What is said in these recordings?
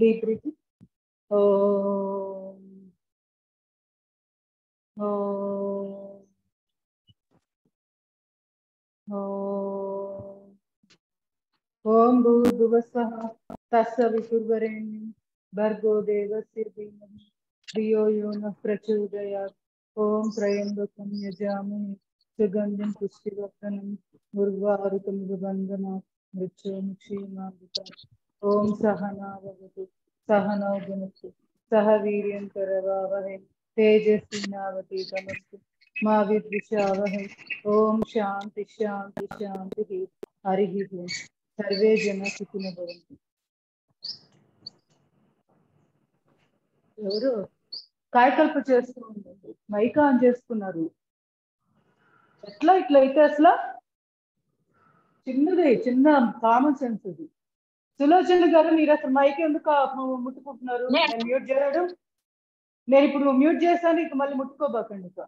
deep breathing. Um, um, ओम भूर्भुवस्व तस् विशुर्वरेण्यं भर्गो देवस्य धीमहि। धियो यो न प्रचोदयात्। ॐ त्र्यम्बकं यजामहे। सुगन्धिं ఓం సహనావతు సహనౌ భునక్తు సహ వీర్యం కరవావహే తేజస్వినావతీతమస్తు మా విద్విషావహే. ఓం శాంతి శాంతి శాంతి హరి ఓం సర్వే జన సుఖిన భవంతు. ఎవరు? కాయకల్ప చేస్తూ ఉండండి. మైక్ ఆన్ చేసుకున్నారు. ఎట్లా ఇట్లా అయితే అసలు? చిన్నది చిన్న కామన్ సెన్స్ ఇది సులోచన గారు మీరు అసలు మైక్ ఎందుకు ముట్టుకుంటున్నారు? నేను మ్యూట్ చేయడం నేను ఇప్పుడు మ్యూట్ చేశాను ఇక మళ్ళీ ముట్టుకోబాకండి ఇక.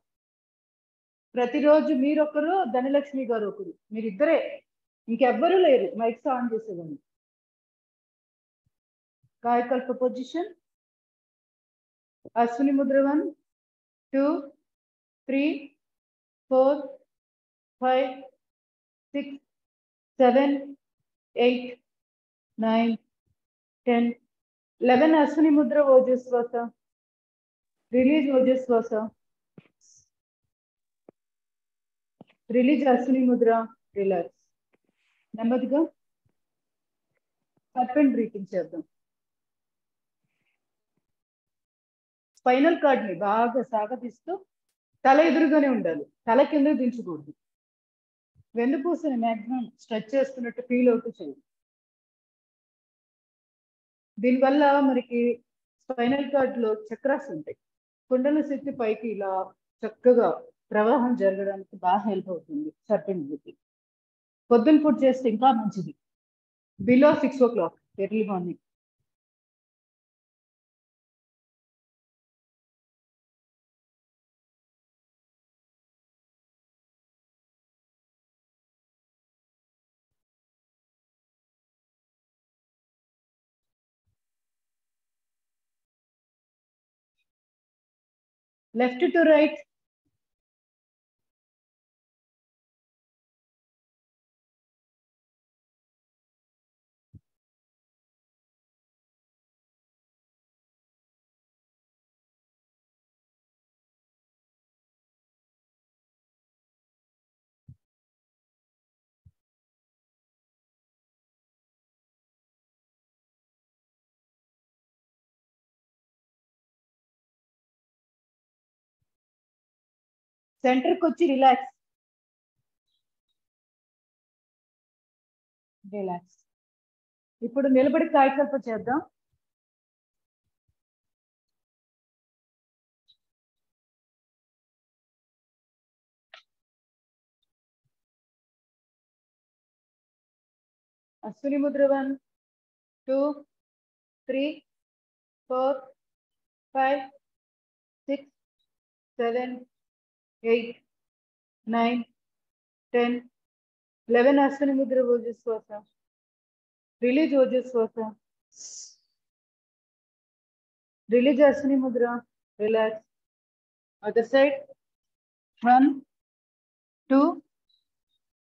ప్రతిరోజు మీరొకరు ధనలక్ష్మి గారు ఒకరు. మీరిద్దరే. ఇంకెవ్వరూ లేరు. మైక్స్ ఆన్ చేసేవాళ్ళు Kayakalpa position Ashwini mudra one two three four five six seven eight nine ten eleven Ashwini mudra ఓజస్వాస release ఓజస్వాస రిలీజ్ అశ్విని ముద్ర రిలాక్స్ నెమ్మదిగా సర్పెంట్ బ్రీతింగ్ చేద్దాం. స్పైనల్ కార్డ్ని బాగా సాగతీస్తూ తల ఎదురుగానే ఉండాలి. తల కింద దించకూడదు. వెన్నుపూసని మాక్సిమం స్ట్రెచ్ చేస్తున్నట్టు ఫీల్ అవుతూ చేయాలి దీనివల్ల మనకి స్పైనల్ కార్డ్లో చక్రాస్ ఉంటాయి. కుండల శక్తి పైకి ఇలా చక్కగా ప్రవాహం జరగడానికి బాగా హెల్ప్ అవుతుంది సర్పెంట్ బ్రీతింగ్ పొద్దున్న పూట చేస్తే ఇంకా మంచిది. Below six o'clock early morning. Left to right సెంటర్కి వచ్చి రిలాక్స్. రిలాక్స్. ఇప్పుడు నిలబడి కాయకల్ప చేద్దాం. Ashwini mudra one two three four five six seven eight nine ten eleven Ashwini mudra ఓజస్వాస release ఓజస్వాస release Ashwini mudra relax other side one two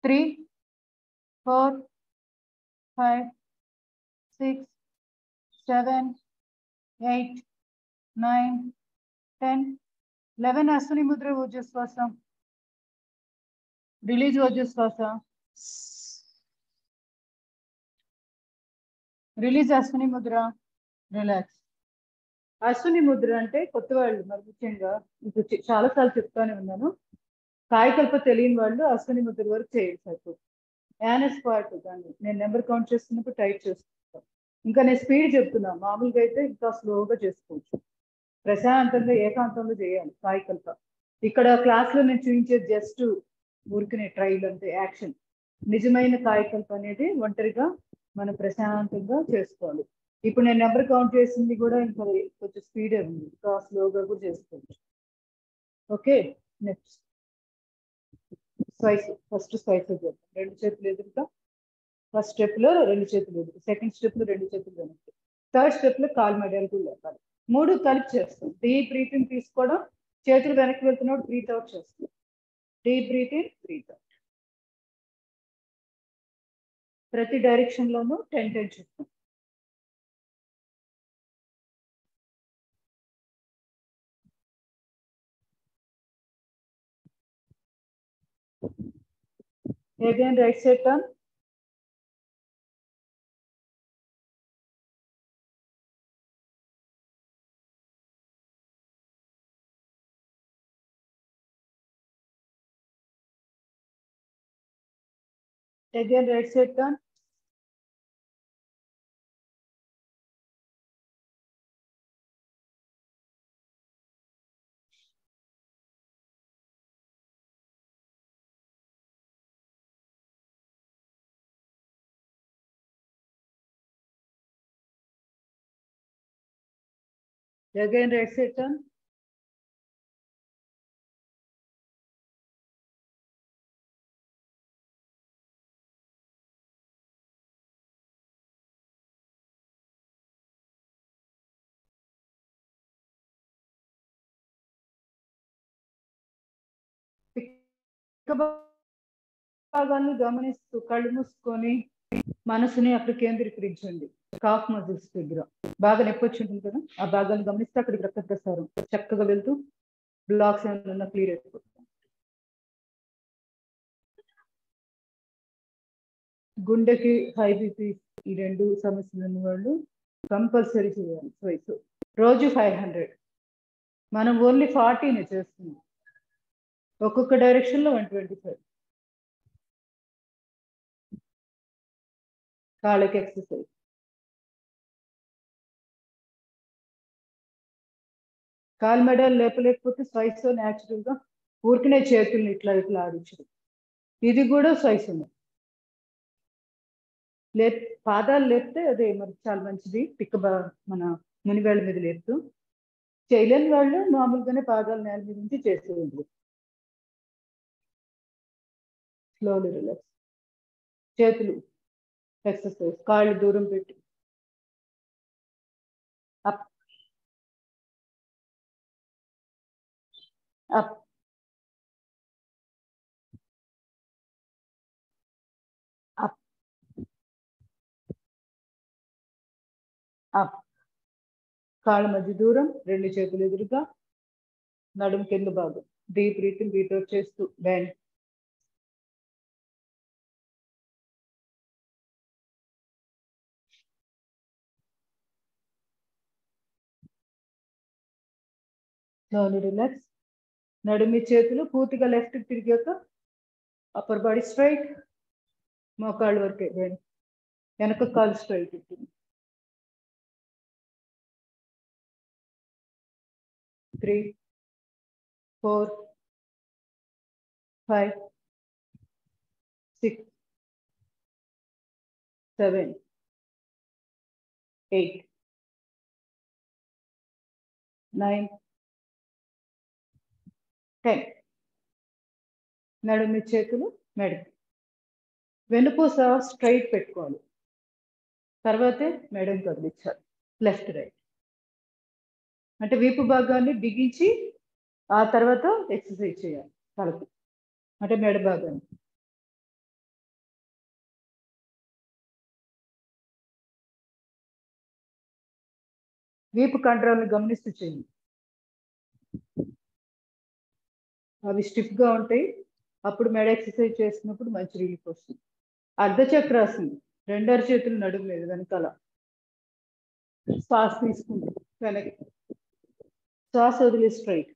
three four five six seven eight nine ten eleven Ashwini mudra ఓజస్వాస. Release ఓజస్వాస. Release Ashwini Mudra. Relax. Ashwini Mudra అంటే కొత్త వాళ్ళు మరి ముఖ్యంగా ఇప్పుడు చాలాసార్లు చెప్తానే ఉన్నాను. కాయకల్ప తెలియని వాళ్ళు అశ్విని ముద్ర వరకు చేయాలి సరిపోతుంది యానస్ పార్ట్ దాన్ని నేను నెంబర్ కౌంట్ చేస్తున్నప్పుడు టైప్ చేసుకుంటాను ఇంకా నేను స్పీడ్ చెప్తున్నా. మామూలుగా అయితే ఇంకా స్లోగా చేసుకోవచ్చు. ప్రశాంతంగా ఏకాంతంగా చేయాలి కాయకల్ప. ఇక్కడ క్లాస్లో నేను చూపించే జస్ట్ ఊరికినే ట్రైల్ అంటే యాక్షన్. నిజమైన కాయకల్ప అనేది ఒంటరిగా మనం ప్రశాంతంగా చేసుకోవాలి. ఇప్పుడు నేను నెంబర్ కౌంట్ చేసింది కూడా ఇంకా కొంచెం స్పీడే ఉంది. ఇంకా స్లోగా కూడా చేసుకోవచ్చు. Okay next. స్వైస్ ఫస్ట్ స్వైస్ చేద్దాం. రెండు చేతులు ఎదురుగా ఫస్ట్ స్టెప్లో రెండు చేతులు ఎదురు సెకండ్ స్టెప్లో రెండు చేతులు వెనక్కి. థర్డ్ స్టెప్లో కాలు మెడలు కూడా లేపాలి మూడు కలిపి చేస్తాం. డీప్ బ్రీతింగ్ తీసుకోవడం చేతులు వెనక్కి వెళ్తున్నప్పుడు బ్రీత్ అవుట్ చేస్తాం. Deep breathing breathe out. ప్రతి డైరెక్షన్ లోనూ టెన్ టెన్ చెప్తాం Again, right side turn. Again, right side turn. Again, right side turn. భాగాన్ని గమనిస్తూ కళ్ళు మూసుకొని మనసుని అక్కడ కేంద్రీకరించండి. కాఫ్ మజిల్స్ దగ్గర. బాగా నొప్పి వచ్చి ఉంటుంది కదా? ఆ భాగాన్ని గమనిస్తే అక్కడికి రక్త ప్రసారం. చక్కగా వెళ్తూ బ్లాక్స్ ఏమైనా క్లియర్ అయిపోతుంది. గుండెకి హై బీపీ ఈ రెండు సమస్యలు ఉన్న వాళ్ళు కంపల్సరీ చేయాలి. వయసు రోజు ఫైవ్ హండ్రెడ్ మనం ఓన్లీ ఫార్టీనే చేస్తున్నాం. ఒక్కొక్క డైరెక్షన్లో వన్ ట్వంటీ ఫైవ్. కాళ్ళకి ఎక్సర్సైజ్. కాలు మెడలు లేపలేకపోతే స్వైస్ న్యాచురల్గా ఊరికనే చేతుల్ని ఇట్లా ఇట్లా ఆడించడం. ఇది కూడా స్వైస్ ఉంది. లే పాదాలు లేపితే అదే మరి చాలా మంచిది. పిక్క మన మునివేళ్ళ మీద లేపుతూ. చేయలేని వాళ్ళు మామూలుగానే పాదాలు నేల మీద నుంచి చేసేయండి. స్లోలీ రిలాక్స్ చేతులు ఎక్సర్సైజ్ కాళ్ళు దూరం పెట్టి. అప్ అప్ అప్ అప్ కాళ్ళ మధ్య దూరం రెండు చేతులు ఎదురుగా నడుము కింద భాగం. డీప్ బ్రీతింగ్ బ్రీత్ చేస్తూ బ్యాండ్ స్లోలీ రిలాక్స్ నడుమి చేతులు పూర్తిగా లెఫ్ట్ తిరిగాక అప్పర్ బాడీ స్ట్రైట్ మోకాళ్ళ వరకే బ్యాండ్ వెనక కాలు స్ట్రైట్ ఉంటుంది. Three four five six seven eight nine ten. నడుమి చేతులు మెడకి. వెనుపూస స్ట్రైట్ పెట్టుకోవాలి. తర్వాతే మెడం కదిలించాలి. Left right. అంటే వీపు భాగాన్ని బిగించి ఆ తర్వాత ఎక్సర్సైజ్ చేయాలి తలకు. అంటే మెడ భాగాన్ని. వీపు కండరాలను గమనిస్తూ చేయండి. అవి స్టిఫ్గా ఉంటాయి. అప్పుడు మెడ ఎక్సర్సైజ్ చేసినప్పుడు మంచి రిలీఫ్ వస్తుంది. అర్ధచక్రాసనం రెండర చేతులు నడుము లేదు వెనకాల. శ్వాస తీసుకుంటాం వెనక్కి. శ్వాస వదిలే స్ట్రైట్.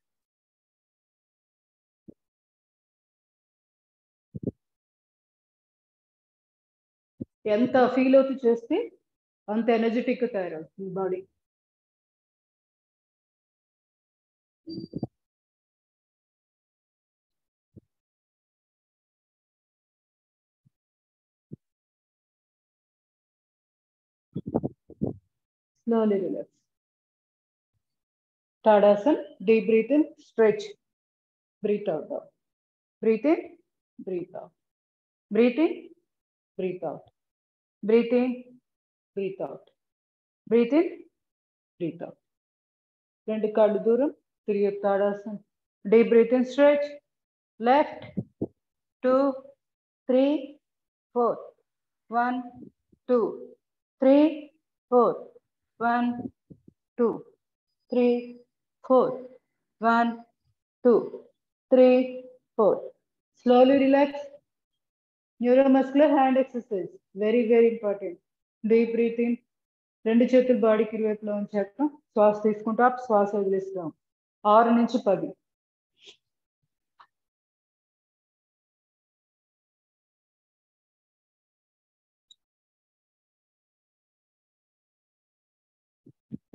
ఎంత ఫీల్ అవుతూ చేస్తే అంత ఎనర్జెటిక్గా తయారవుతుంది body. Slowly relax. Tadasana, deep breathe in, stretch. Breathe out. out. Breathe in, breathe out. Breathe in, breathe out. Breathe in, breathe out. Breathe in breathe out రెండు కాళ్ళు దూరం తిరిగి తాడాల్సిన deep breathe in stretch left two three four one two three four one two three four. One two three four. Slowly relax neuromuscular hand exercise very very important deep breathe in రెండు చేతులు బాడీకి ఇరువైపులో ఉంచాక శ్వాస తీసుకుంటూ up శ్వాస వదిలేస్తాం. ఆరు నుంచి పది.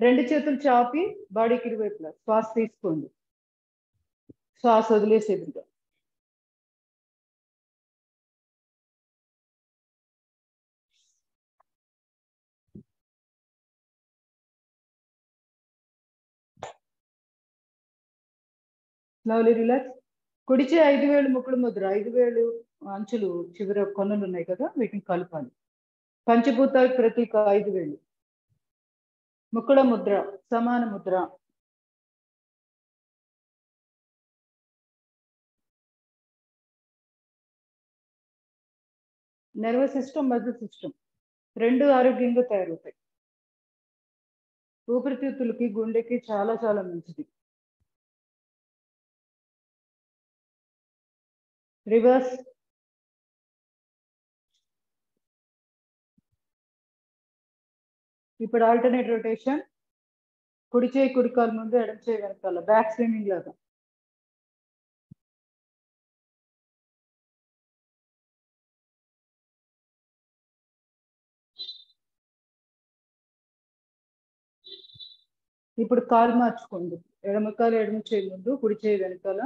రెండు చేతులు చాపి బాడీకి ఇరువైపులా శ్వాస తీసుకోండి. శ్వాస వదిలేసి ఎదురుగా స్లోలీ రిలాక్స్ కుడిచే ఐదు వేలు ముక్కుడు ముద్ర ఐదు వేలు అంచులు చివర కొనలు ఉన్నాయి కదా వీటిని కలపాలి. పంచభూతాల ప్రతీక ఐదు వేలు. ముకుళ ముద్ర సమాన Mudra. Nervous system muscle system రెండు ఆరోగ్యంగా తయారవుతాయి. ఊపిరితిత్తులకి గుండెకి చాలా చాలా మంచిది. రివర్స్ ఇప్పుడు ఆల్టర్నేట్ రొటేషన్ కుడి చేయి కుడి కాలు ముందు ఎడం చేయి వెనకాల. బ్యాక్ స్విమ్మింగ్ లాగా. ఇప్పుడు కాలు మార్చుకోండి. ఎడమ కాలు ఎడమ చేయి ముందు కుడి చేయి వెనకాల.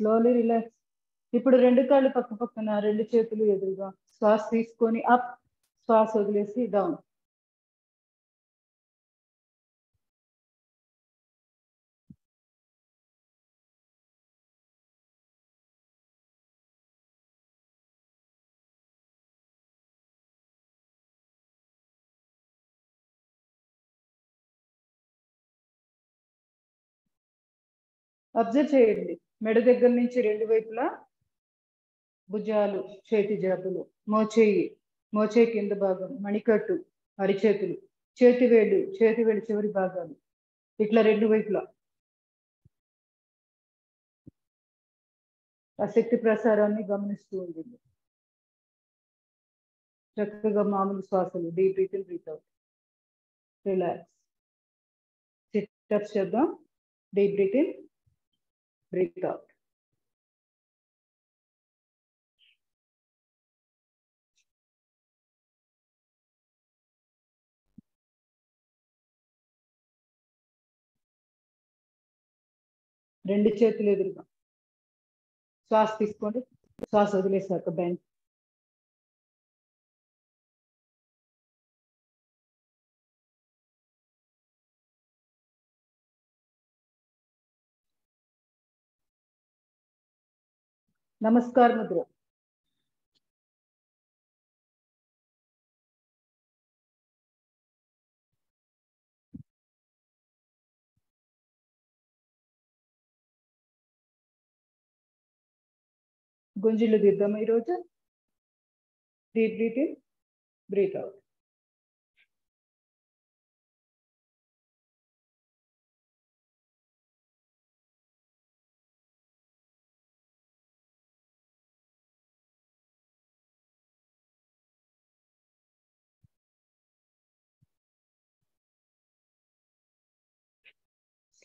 స్లోలీ రిలాక్స్ ఇప్పుడు రెండు కాళ్ళు పక్క పక్కన రెండు చేతులు ఎదురుగా శ్వాస తీసుకొని అప్ శ్వాస వదిలేసి డౌన్ అబ్జర్వ్ చేయండి. మెడ దగ్గర నుంచి రెండు వైపులా భుజాలు చేతి జబ్బులు మోచేయి మోచేయి కింద భాగం మణికట్టు అరిచేతులు చేతి వేళ్ళు చేతి వేళ్ళు చివరి భాగాలు. ఇట్లా రెండు వైపులా. ఆ శక్తి ప్రసారాన్ని గమనిస్తూ ఉంటుంది చక్కగా మామూలు శ్వాసలు deep breath breath out relax sit చేద్దాం. డీప్ బ్రీత్ ఇన్ బ్రీత్ రెండు చేతులు ఎదురుగా. శ్వాస తీసుకోండి. శ్వాస వదిలేసాక బెండ్ నమస్కార ముద్ర గుంజిలు దిద్దాం ఈరోజు deep breath in breath out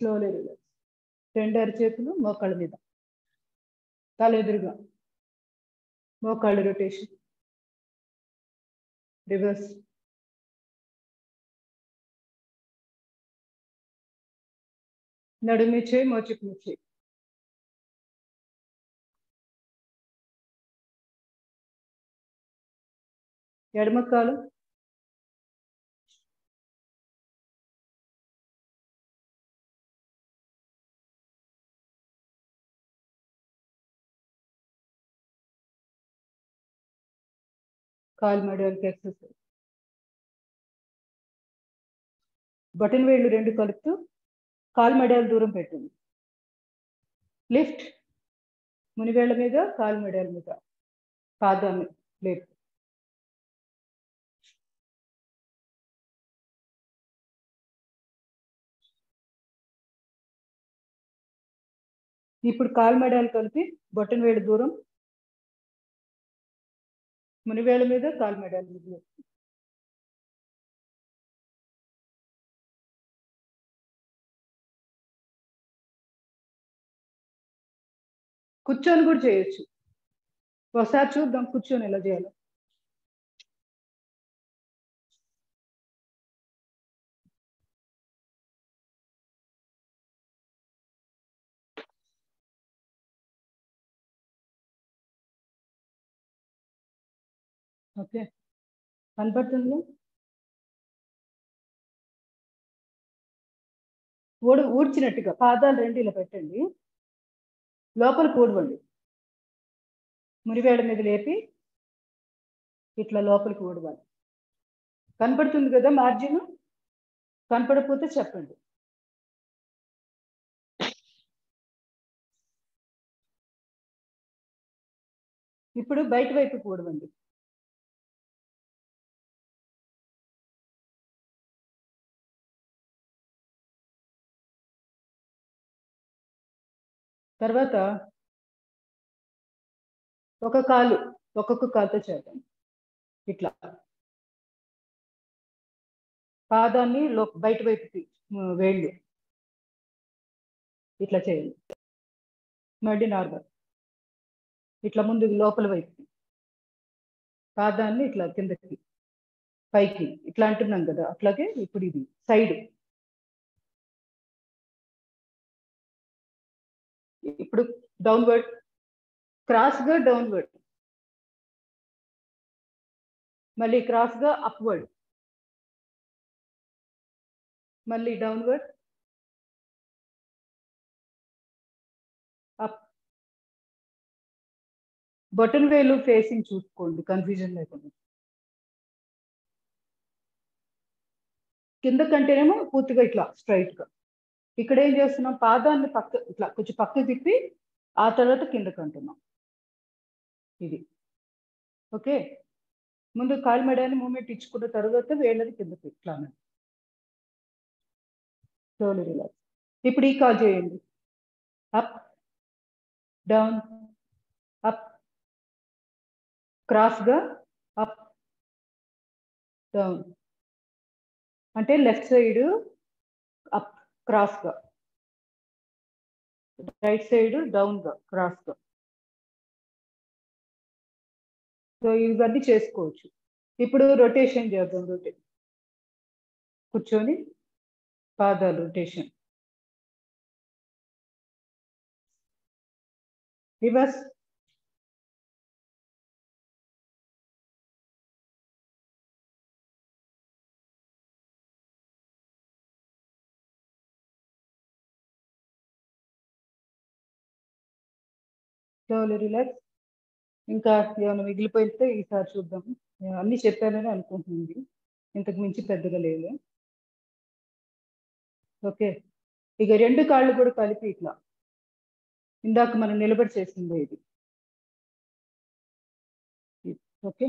slowly relax రెండు అరిచేతులు మోకాళ్ళ మీద. తల ఎదురుగా మోకాళ్ళు రొటేషన్. రివర్స్. నడుమి చేయి మోచికి చేయి. ఎడమకాలు. కాలు మెడల్కి ఎక్సర్సైజ్ బటన్ వేళ్ళు రెండు కలుపుతూ కాలు మెడల్ దూరం పెట్టండి. లిఫ్ట్ మునివేళ్ళ మీద కాలు మెడల మీద. పాదాన్ని లేపు ఇప్పుడు కాలు మెడలు కలిపి బొట్టన వేడి దూరం మునివేళ్ళ మీద కాలు మెడల్ మీద. కూర్చొని కూడా చేయొచ్చు. ఒకసారి చూద్దాం కూర్చొని ఎలా చేయాలో. ఓకే. కనపడుతుంది? ఊడు ఊడ్చినట్టుగా పాదాలు రెండు ఇలా పెట్టండి. లోపల కూడవండి. మురివేడ మీద లేపి ఇట్లా లోపలికి ఊడవాలి. కనపడుతుంది కదా మార్జిన్? కనపడకపోతే చెప్పండి. ఇప్పుడు బయట వైపు కూడవండి తర్వాత ఒక కాలు ఒక్కొక్క కాలుతో చేద్దాం. ఇట్లా. పాదాన్ని లో బయట వైపుకి వేళ్ళు. ఇట్లా చేయండి. మళ్ళీ నార్మల్. ఇట్లా ముందు లోపల వైపుకి పాదాన్ని ఇట్లా కిందకి. పైకి. ఇట్లా అంటున్నాం కదా. అట్లాగే ఇప్పుడు ఇది. సైడ్. ఇప్పుడు డౌన్వర్డ్ క్రాస్గా డౌన్వర్డ్ మళ్ళీ క్రాస్గా అప్వర్డ్ మళ్ళీ డౌన్వర్డ్ అప్ బటన్ వేలు ఫేసింగ్ చూసుకోండి కన్ఫ్యూజన్ లేకుండా. కింద కంటేనేమో పూర్తిగా ఇట్లా స్ట్రైట్గా. ఇక్కడ ఏం చేస్తున్నాం? పాదాన్ని పక్క ఇట్లా కొంచెం పక్క తిప్పి ఆ తర్వాత కిందకి అంటున్నాం. ఇది. ఓకే? ముందు కాలు మెడని మూమెంట్ ఇచ్చుకున్న తర్వాత వేళ్ళని కిందకి ఇట్లా స్లోలీ రిలాక్స్ ఇప్పుడు ఈ కాల్ చేయండి. అప్ డౌన్ అప్ క్రాస్గా అప్ డౌన్ అంటే లెఫ్ట్ సైడ్ అప్ క్రాస్గా. రైట్ సైడ్ డౌన్గా క్రాస్గా. సో ఇవన్నీ చేసుకోవచ్చు. ఇప్పుడు రొటేషన్ చేద్దాం రొటేషన్ కూర్చొని పాదాలు రొటేషన్. రివర్స్ స్లోలీ రిలాక్స్ ఇంకా ఏమైనా మిగిలిపోయితే ఈసారి చూద్దాం. అన్ని చెప్పానని అనుకుంటుంది ఇంతకు మించి పెద్దగా లేదు. ఓకే. ఇక రెండు కాళ్ళు కూడా కలిపి ఇట్లా. ఇందాక మనం నిలబడి చేసింది ఇది. ఓకే.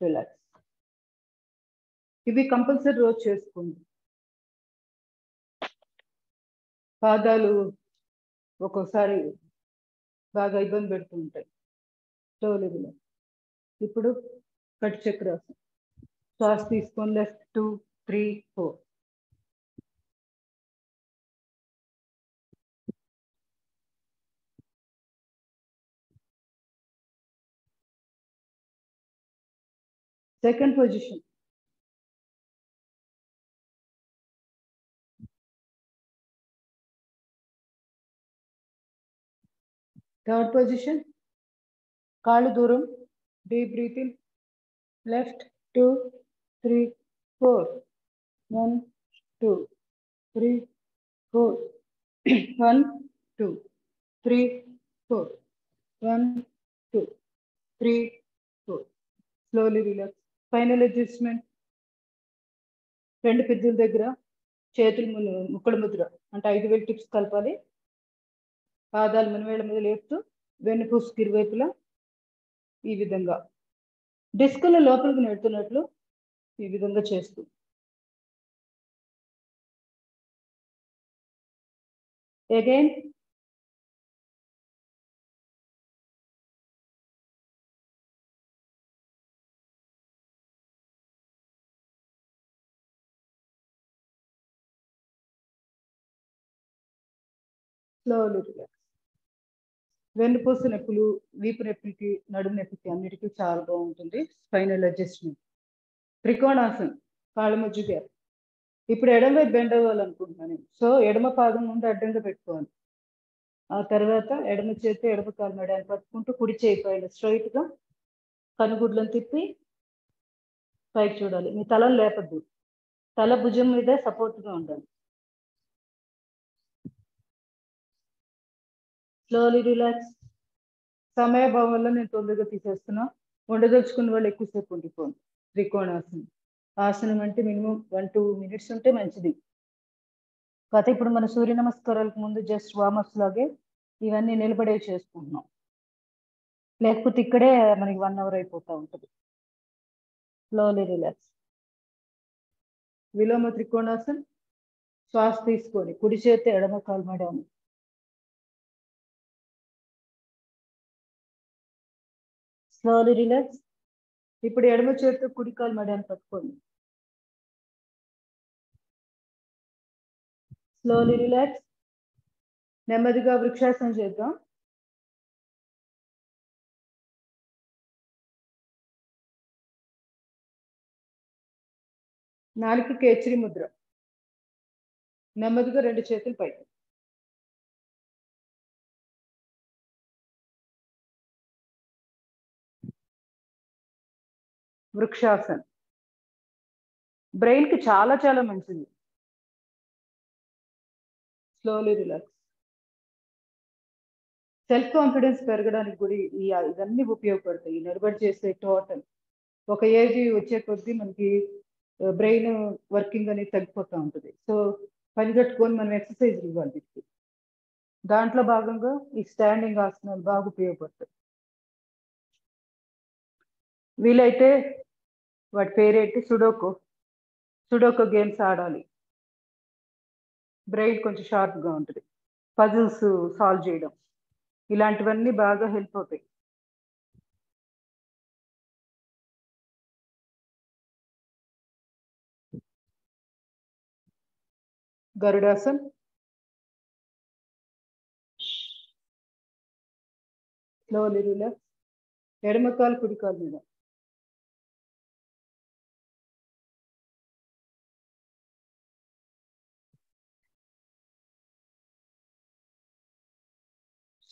రిలాక్స్. ఇవి కంపల్సరీ రోజు చేసుకోండి. పాదాలు ఒక్కోసారి బాగా ఇబ్బంది పెడుతూ ఉంటాయి. స్లోలీ ఇప్పుడు కట్ చక్రాసం. శ్వాస తీసుకొని left two three four. Second position. Third position కాళ్ళు దూరం. Deep breathing left two three four one two three four one two three four one two three four slowly relax final adjustment రెండు పెద్దల దగ్గర చేతులు ము- ముక్కల ముద్ర. అంటే ఐదు వేలు టిప్స్ కలపాలి. పాదాలు మునివేళ్ళ మీద లేపుతూ వెన్నుపూసుకు ఇరువైపులా ఈ విధంగా. డిస్కుల లోపలికి నెడుతున్నట్లు ఈ విధంగా చేస్తూ. అగైన్ స్లోలీ రిలాక్స్ వెన్నుపూస నొప్పులు వీపు నొప్పికి నడుము నొప్పికి అన్నిటికీ చాలా బాగుంటుంది. స్పైనల్ అడ్జస్ట్మెంట్ త్రికోణాసన్. కాళ్ళ మధ్య గ్యాప్. ఇప్పుడు ఎడమ వైపు బెండ్ అవ్వాలనుకుంటున్నాను. సో ఎడమ పాదం ముందు అడ్డంగా పెట్టుకోవాలి. ఆ తర్వాత ఎడమ చేతి ఎడమ కాలు మెడాన్ని పట్టుకుంటూ కుడి చేయి పైన గా కనుగుడ్లను తిప్పి పైకి చూడాలి. మీ తలను లేపద్దు. తల భుజం మీద సపోర్ట్గా గా ఉండాలి. స్లోలీ రిలాక్స్ సమయభావం వల్ల నేను తొందరగా తీసేస్తున్నా. ఉండదలుచుకున్న వాళ్ళు ఎక్కువసేపు ఉండిపోండి. త్రికోణాసనం. ఆసనం అంటే మినిమం వన్ టూ మినిట్స్ ఉంటే మంచిది. కాకపోతే ఇప్పుడు మన సూర్య నమస్కారాలకు ముందు జస్ట్ వామప్స్ లాగే ఇవన్నీ నిలబడే చేసుకుంటున్నాం. లేకపోతే ఇక్కడే మనకి వన్ అవర్ అయిపోతూ ఉంటుంది. స్లోలీ రిలాక్స్ విలోమ త్రికోణాసన్. శ్వాస తీసుకొని కుడి చేతి ఎడమ కాలు మేడం స్లోలీ రిలాక్స్. ఇప్పుడు ఎడమ చేతితో కుడి కాలు పట్టుకోండి. Slowly relax. నెమ్మదిగా వృక్షాసనం చేద్దాం. నాలుగు కేచరి ముద్ర. నెమ్మదిగా రెండు చేతులు పైకి. వృక్షాసన్. బ్రెయిన్కి చాలా చాలా మంచిది. Slowly relax. సెల్ఫ్ కాన్ఫిడెన్స్ పెరగడానికి కూడా ఈ ఇవన్నీ ఉపయోగపడతాయి. నిలబడి చేసే టోటల్ ఒక ఏజ్ వచ్చే కొద్దీ మనకి బ్రెయిన్ వర్కింగ్ అనేది తగ్గిపోతూ ఉంటుంది. సో పని కట్టుకొని మనం ఎక్సర్సైజ్ ఇవ్వాలి వీటికి. దాంట్లో భాగంగా ఈ స్టాండింగ్ ఆసనాలు బాగా ఉపయోగపడతాయి. వీలైతే వాటి పేరేంటి? సుడోకో. సుడోకో గేమ్స్ ఆడాలి. బ్రెయిన్ కొంచెం షార్ప్గా ఉంటుంది. పజిల్స్ సాల్వ్ చేయడం. ఇలాంటివన్నీ బాగా హెల్ప్ అవుతాయి. గరుడాసన్. స్లోలీ రిలాక్స్ ఎడమకాలు కుడికాలు మీద.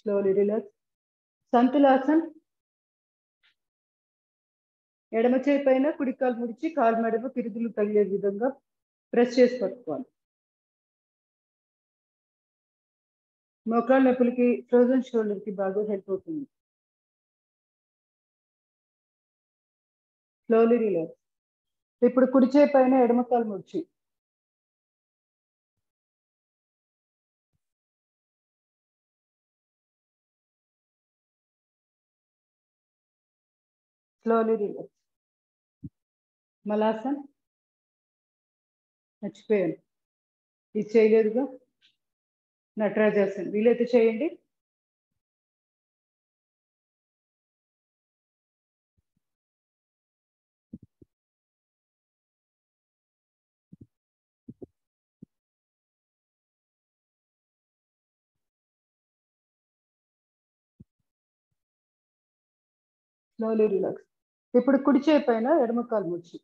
స్లోలీ రిలాక్స్ సంతులాసన్. ఎడమ చేయి పైన కుడి కాలు ముడిచి కాలు మెడమ పిరుదులు తగిలే విధంగా ప్రెస్ చేసి పట్టుకోవాలి. మోకాళ్ళ నొప్పులకి ఫ్రోజన్ షోల్డర్కి బాగా హెల్ప్ అవుతుంది. స్లోలీ రిలాక్స్ ఇప్పుడు కుడి చేయి పైన ఎడమ కాలు ముడిచి స్లోలీ రిలాక్స్ మలాసన్? మర్చిపోయాను. ఇది చేయలేదుగా? నటరాజాసన్ వీలైతే చేయండి. స్లోలీ రిలాక్స్ ఇప్పుడు కుడి చేయి పైన ఎడమ కాలు ముచ్చి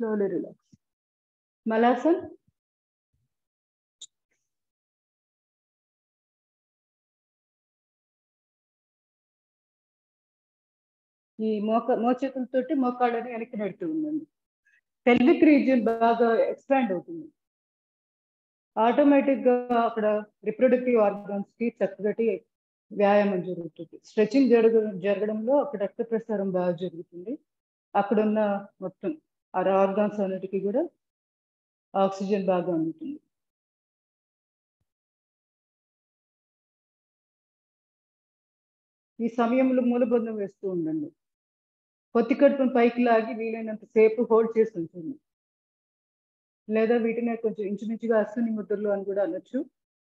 slowly relax. Malasan. ఈ మోక మోచేతులతోటి మోకాళ్ళని వెనక్కి నెడుతూ ఉండండి. పెల్విక్ రీజియన్ బాగా ఎక్స్పాండ్ అవుతుంది. ఆటోమేటిక్గా అక్కడ రిప్రొడక్టివ్ ఆర్గాన్స్కి చక్కటి వ్యాయామం జరుగుతుంది. స్ట్రెచింగ్ జరగ జరగడంలో అక్కడ రక్త ప్రసారం బాగా జరుగుతుంది. అక్కడ ఉన్న మొత్తం ఆ ఆర్గాన్స్ అన్నిటికీ కూడా ఆక్సిజన్ బాగా అందుతుంది. ఈ సమయంలో మూలబంధం వేస్తూ ఉండండి. పొత్తి కడుపును పైకి లాగి వీలైనంత సేపు హోల్డ్ చేసి ఉంచండి లేదా వీటిని కొంచెం ఇంచుమించుగా అశ్విని ముద్రలు అని కూడా అనొచ్చు.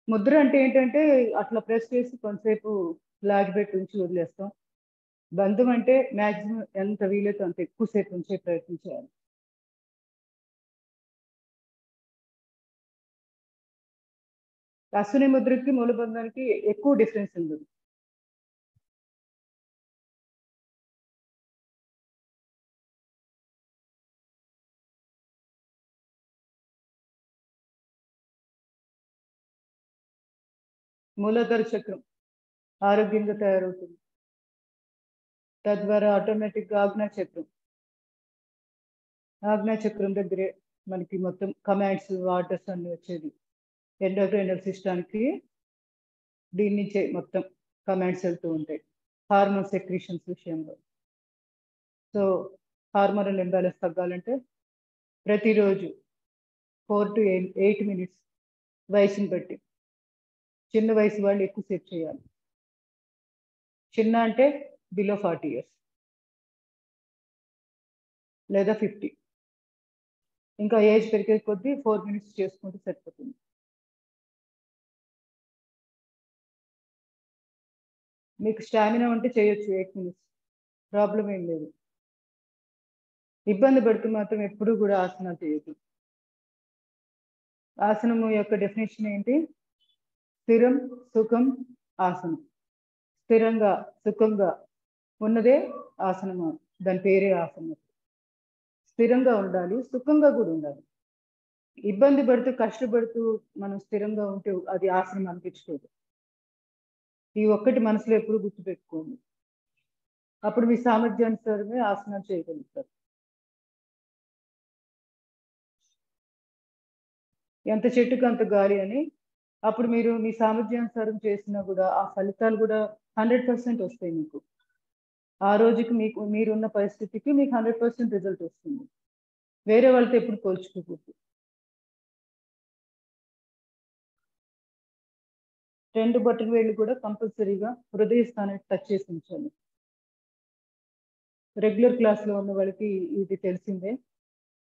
ముద్ర అంటే ఏంటంటే అట్లా ప్రెస్ చేసి కొంతసేపు లాగిపెట్టి ఉంచి వదిలేస్తాం. బంధం అంటే మ్యాక్సిమం ఎంత వీలైతే అంత ఎక్కువసేపు ఉంచే ప్రయత్నం చేయాలి. అశ్విని ముద్రకి మూలబంధానికి ఎక్కువ డిఫరెన్స్ ఉంది మూలాధార చక్రం ఆరోగ్యంగా తయారవుతుంది. తద్వారా ఆటోమేటిక్గా ఆజ్ఞా చక్రం ఆజ్ఞా చక్రం దగ్గరే మనకి మొత్తం కమాండ్స్ వాటర్స్ అన్ని వచ్చేది ఎండోక్రైనల్ సిస్టానికి దీని నుంచే మొత్తం కమాండ్స్ వెళ్తూ ఉంటాయి. హార్మోన్ సెక్రీషన్స్ విషయంలో. సో హార్మోనల్ ఇంబ్యాలెన్స్ తగ్గాలంటే ప్రతిరోజు ఫోర్ టు ఎయిట్ మినిట్స్ వయసుని బట్టి చిన్న వయసు వాళ్ళు ఎక్కువసేపు చేయాలి. చిన్న అంటే బిలో ఫార్టీ ఇయర్స్ లేదా ఫిఫ్టీ ఇంకా ఏజ్ పెరిగే కొద్దీ ఫోర్ మినిట్స్ చేసుకుంటే సరిపోతుంది. మీకు స్టామినా ఉంటే చేయొచ్చు ఎయిట్ మినిట్స్ ప్రాబ్లం ఏం లేదు. ఇబ్బంది పడుతూ మాత్రం ఎప్పుడూ కూడా ఆసనాలు చేయొద్దు. ఆసనము యొక్క డెఫినేషన్ ఏంటి? స్థిరం సుఖం ఆసనం. స్థిరంగా సుఖంగా ఉన్నదే ఆసనము. దాని పేరే ఆసనం. స్థిరంగా ఉండాలి సుఖంగా కూడా ఉండాలి. ఇబ్బంది పడుతూ కష్టపడుతూ మనం స్థిరంగా ఉంటే అది ఆసనం అనిపించుకోదు ఈ ఒక్కటి మనసులో ఎప్పుడు గుర్తుపెట్టుకోండి. అప్పుడు మీ సామర్థ్యానుసారమే ఆసనం చేయగలుగుతారు. ఎంత చెట్టుకు అంత గాలి అని అప్పుడు మీరు మీ సామర్థ్యానుసారం చేసినా కూడా ఆ ఫలితాలు కూడా హండ్రెడ్ పర్సెంట్ వస్తాయి మీకు. ఆ రోజుకి మీకు మీరున్న పరిస్థితికి మీకు హండ్రెడ్ పర్సెంట్ రిజల్ట్ వస్తుంది. వేరే వాళ్ళతో ఎప్పుడు పోల్చుకోకూడదు. రెండు బట్టలు వేళ్ళు కూడా కంపల్సరీగా హృదయ స్థానాన్ని టచ్ చేసి ఉంచాలి. రెగ్యులర్ క్లాస్లో ఉన్న వాళ్ళకి ఇది తెలిసిందే.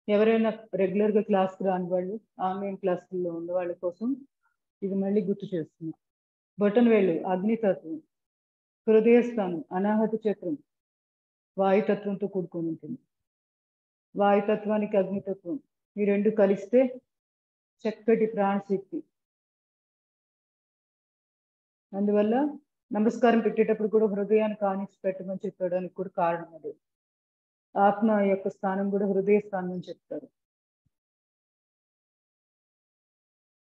ఎవరైనా రెగ్యులర్గా క్లాస్కి రాని వాళ్ళు ఆన్లైన్ క్లాసుల్లో ఉన్న వాళ్ళ కోసం ఇది మళ్ళీ గుర్తు చేస్తుంది. బొటన్ వేళ్ళు అగ్నితత్వం హృదయ స్థానం అనాహత చక్రం వాయుతత్వంతో కూడుకొని ఉంటుంది. వాయుతత్వానికి అగ్నితత్వం ఈ రెండు కలిస్తే చక్కటి ప్రాణశక్తి. అందువల్ల నమస్కారం పెట్టేటప్పుడు కూడా హృదయాన్ని కానిచ్చి పెట్టమని చెప్పడానికి కూడా కారణం అదే. ఆత్మ యొక్క స్థానం కూడా హృదయ స్థానం అని చెప్తారు.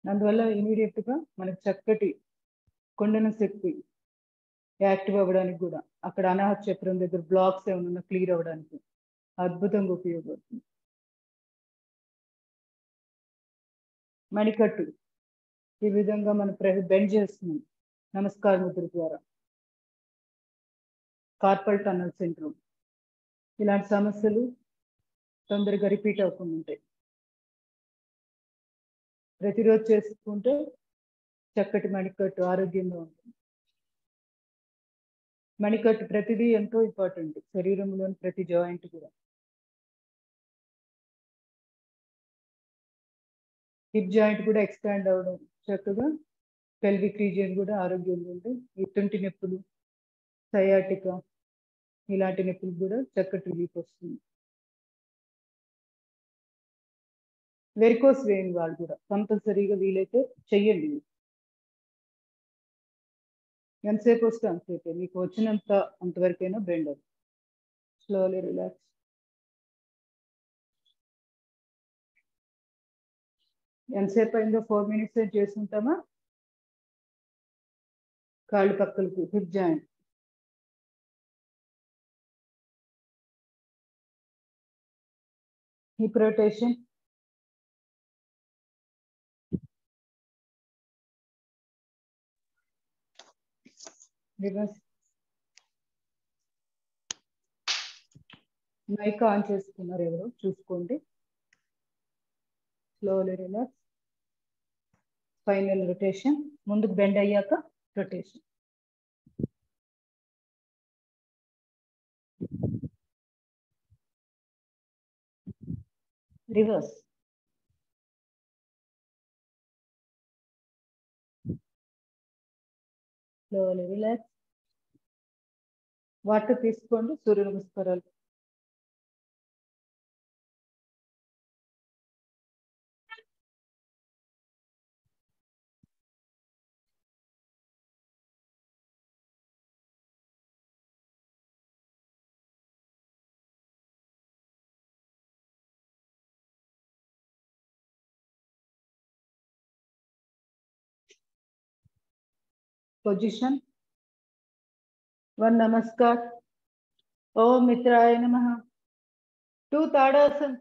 అందువల్ల ఇమీడియట్గా మనకి చక్కటి కొండన శక్తి యాక్టివ్ అవ్వడానికి కూడా అక్కడ అనాహత చక్రం దగ్గర బ్లాక్స్ ఏమైనా క్లియర్ అవ్వడానికి అద్భుతంగా ఉపయోగపడుతుంది. మణికట్టు ఈ విధంగా మనం బెండ్ చేస్తున్నాం. నమస్కార ముద్ర ద్వారా. కార్పల్ టన్నల్ సిండ్రోమ్ ఇలాంటి సమస్యలు తొందరగా రిపీట్ అవ్వకుండా ఉంటాయి. ప్రతిరోజు చేసుకుంటే చక్కటి మణికట్టు ఆరోగ్యంగా ఉంటుంది. మణికట్టు ప్రతిదీ ఎంతో ఇంపార్టెంట్ శరీరంలోని ప్రతి జాయింట్ కూడా. హిప్ జాయింట్ కూడా ఎక్స్పాండ్ అవ్వడం చక్కగా పెల్విక్ రీజియన్ కూడా ఆరోగ్యంగా ఉంది ఇటువంటి నొప్పులు సయాటిక ఇలాంటి నొప్పులు కూడా చక్కటి రిలీఫ్ వస్తుంది. వెరికోస్ వేయండి వాళ్ళు కూడా. కంపల్సరీగా వీలైతే చెయ్యండి ఎంతసేపు వస్తే అంతసేపు. మీకు వచ్చినంత అంతవరకైనా బెండ్ అవుతుంది స్లోలీ రిలాక్స్ ఎంతసేపు అయిందో ఫోర్ మినిట్స్ చేసుకుంటామా కాళ్ళు పక్కలకి hip joint. Hip rotation. Reverse mic on చేసుకున్నారు ఎవరు చూసుకోండి స్లోలీ రిలాక్స్ ఫైనల్ రొటేషన్ ముందుకు బెండ్ అయ్యాక rotation reverse slowly relax water తీసుకోండి సూర్య నమస్కారాలు position. व नमस्कार। ओम मित्राय नमः। टू ताड़ासन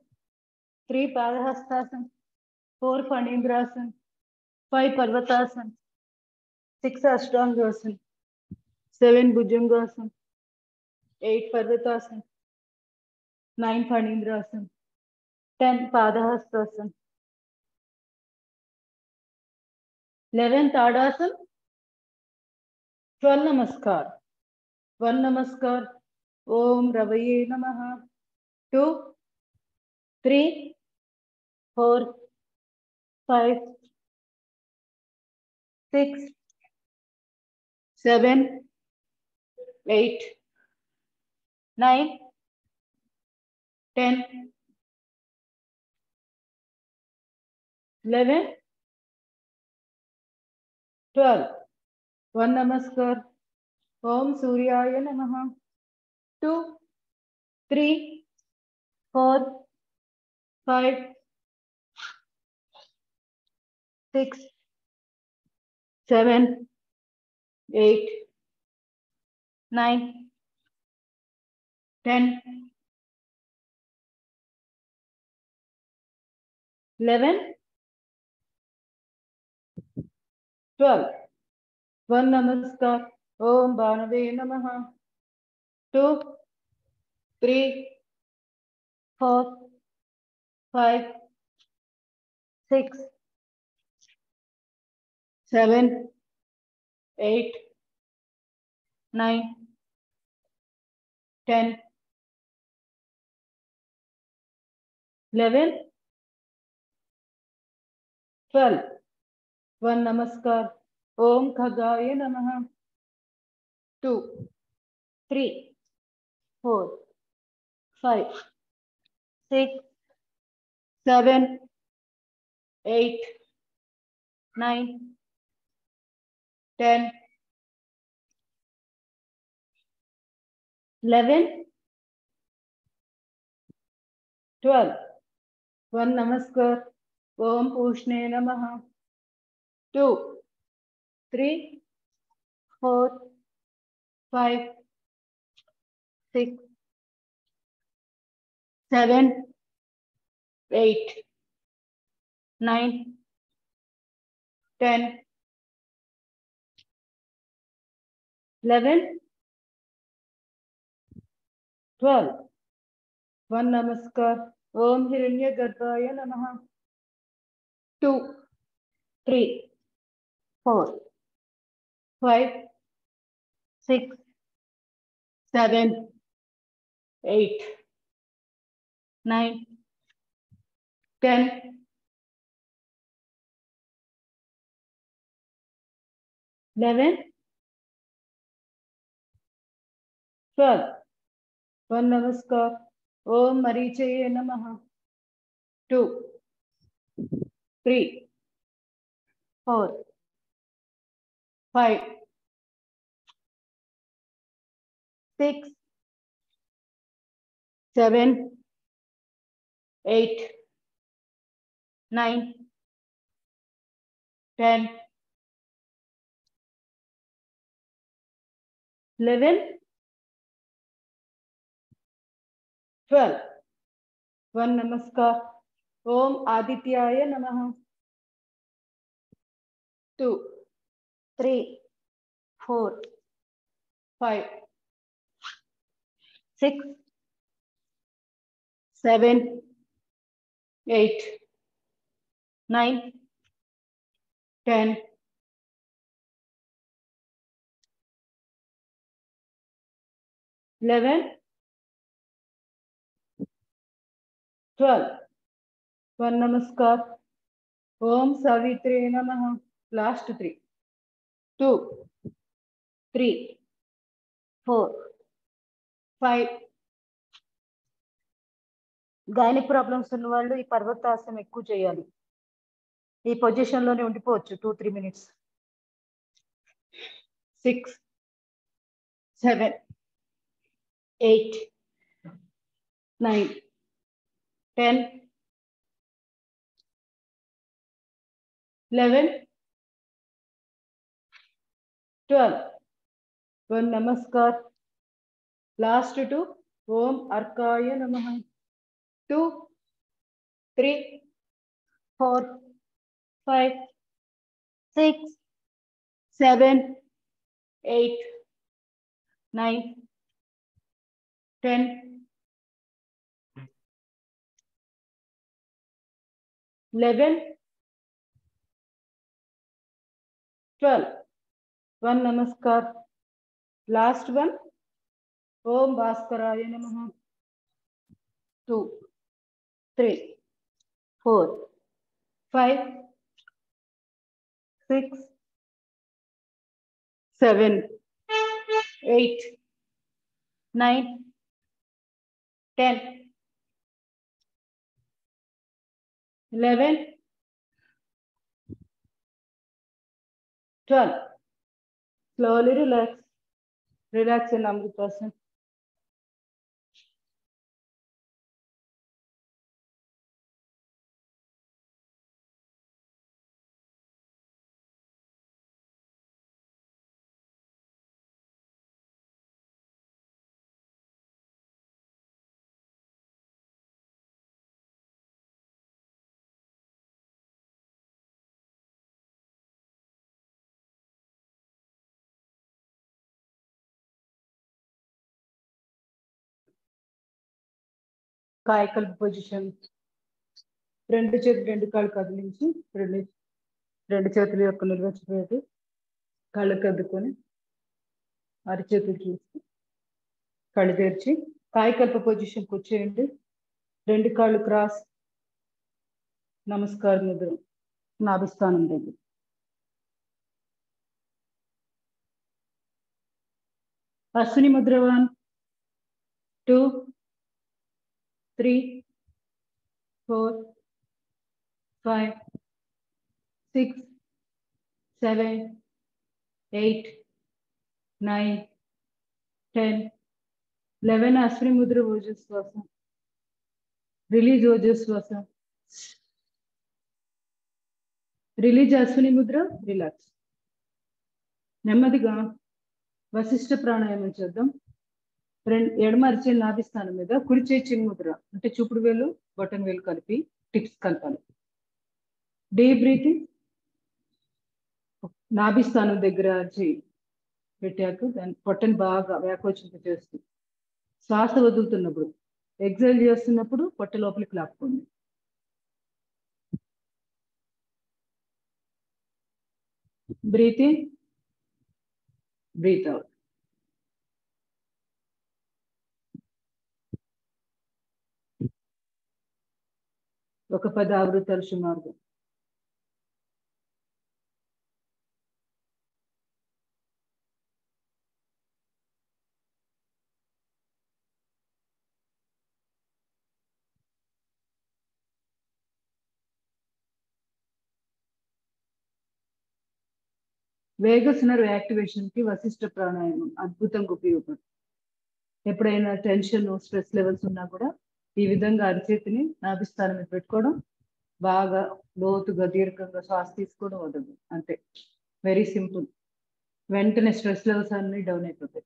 थ्री पादहस्तासन फोर फणींद्रासन फाइव पर्वतासन सिक्स अष्टांगासन सेवन भुजंगासन एट पर्वतासन नाइन फणींद्रासन टेन पादहस्तासन इलेवन ताड़ासन ट्वेल्व नमस्कार वन नमस्कार ओम रवये नमः। Two, three, four, five, six, seven, eight, nine, ten, eleven, twelve. One नमस्कार ओम सूर्याय नमः two three four five six seven eight nine ten eleven twelve one नमस्कार ओम भानवे नम। Two, three, four, five, six, seven, eight, nine, ten, eleven, twelve. One नमस्कार। ओम खगाय नमः। Two, three, four, five, six, seven, eight, nine, ten, eleven, twelve. One namaskar. Om Pushne Namaha. Two, three, four, five, six, seven, eight, nine, ten, eleven, twelve. One namaskar. Om Hiranya Garbhaya Namaha. Two, three, four, five, six, seven, eight, nine, ten, eleven, twelve. One namaskar. Om Marichaye Namaha. Two, three, four, five, six, seven, eight, nine, ten, eleven, twelve. One namaskar. Om Adityaya Namaha. Two, three, four, five. six, seven, eight, nine, ten. Eleven, twelve. One namaskar. Om Savitri Namaha. Last three, two, three, four. Five gynaec problems ఉన్న వాళ్ళు ఈ పర్వతాసనం ఎక్కువ చేయాలి. ఈ పొజిషన్లోనే ఉండిపోవచ్చు two three minutes six seven eight nine ten eleven twelve one namaskar Last two, Om Arkaya Namaha. Two, three, four, five, six, seven, eight, nine, ten, eleven, twelve. One namaskar. Last one. ओम भास्कराय नमः। Two three four five six seven eight nine ten eleven twelve slowly relax relax नाम lumbar person కాయకల్ప position రెండు చేతులు రెండు కాళ్ళు కదిలించి రెండు రెండు చేతుల యొక్క నిర్వచించేది కళ్ళు కద్దుకొని అరిచేతులు చూసి కళ్ళు తెరిచి కాయకల్ప పొజిషన్ కూర్చేయండి రెండు కాళ్ళు క్రాస్ నమస్కారం ముద్ర నాభిస్థానం దగ్గర అశ్విని ముద్రవాన్. Two three four five six seven eight nine ten eleven Ashwini Mudra ఓజస్వాస రిలీజ్ ఓజస్వాస రిలీజ్ అశ్విని ముద్ర రిలాక్స్ నెమ్మదిగా వశిష్ట ప్రాణాయామం చేద్దాం రెండు ఎడమ అరిచే నాభిస్థానం మీద కుడి చేయి చిన్న ముద్ర అంటే చూపుడు వేలు బటన్ వేలు కలిపి టిప్స్ కలపాలి. Deep breathing. నాభిస్థానం దగ్గర అరిచి పెట్టాక దాని పొట్టని బాగా వ్యాకోచింప చేస్తూ శ్వాస వదులుతున్నప్పుడు ఎగ్జైల్ చేస్తున్నప్పుడు పొట్ట లోపలికి లాక్కోండి. బ్రీతింగ్. Breath out. ఒక పది ఆవృతాలు సుమారుగా వేగస్ నర్వ్ యాక్టివేషన్కి వశిష్ట ప్రాణాయామం అద్భుతంగా ఉపయోగపడుతుంది. ఎప్పుడైనా టెన్షన్ స్ట్రెస్ లెవెల్స్ ఉన్నా కూడా ఈ విధంగా అరిచేతిని నాభిస్థానం మీద పెట్టుకోవడం బాగా లోతుగా దీర్ఘంగా శ్వాస తీసుకోవడం వదదు అంతే. వెరీ సింపుల్ వెంటనే స్ట్రెస్ లెవెల్స్ అన్ని డౌన్ అయిపోతాయి.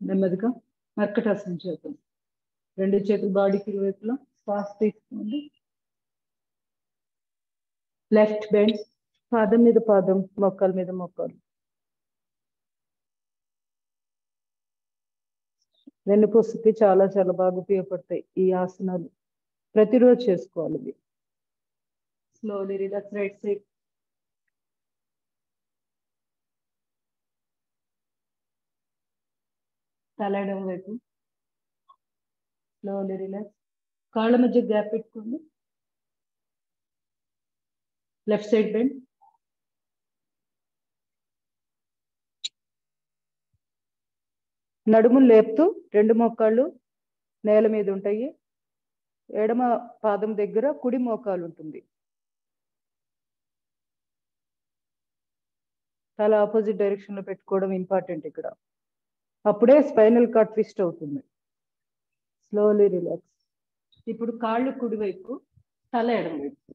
నెమ్మదిగా మర్కటాసనం చేద్దాం రెండు చేతులు బాడీకి ఇరువైపులో శ్వాస తీసుకోండి. లెఫ్ట్ బెండ్ పాదం మీద పాదం మొక్కల మీద మొక్కలు వెన్నుపూసకి చాలా చాలా బాగా ఉపయోగపడతాయి ఈ ఆసనాలు. ప్రతిరోజు చేసుకోవాలి ఇవి. స్లోలీ రిలాక్స్ రైట్ సైడ్ తలడం వైపు. స్లోలీ రిలాక్స్ కాళ్ళ మధ్య గ్యాప్ పెట్టుకోండి. లెఫ్ట్ సైడ్ బెండ్ నడుములు లేపుతూ రెండు మోకాళ్ళు నేల మీద ఉంటాయి. ఎడమ పాదం దగ్గర కుడి మోకాలు ఉంటుంది. తల ఆపోజిట్ డైరెక్షన్లో పెట్టుకోవడం ఇంపార్టెంట్ ఇక్కడ. అప్పుడే స్పైనల్ కార్డ్ ట్విస్ట్ అవుతుంది. Slowly relax. ఇప్పుడు కాళ్ళు కుడివైపు తల ఎడమవైపు.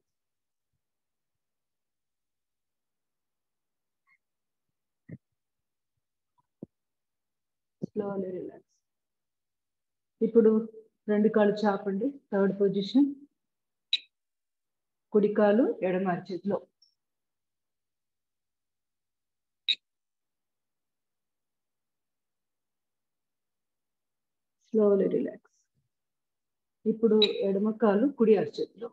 స్లోలీ రిలాక్స్ ఇప్పుడు రెండు కాళ్ళు చాపండి. Third position. కుడి కాలు ఎడమ చేతిలో. స్లోలీ రిలాక్స్ ఇప్పుడు ఎడమ కాలు కుడి అరచేతిలో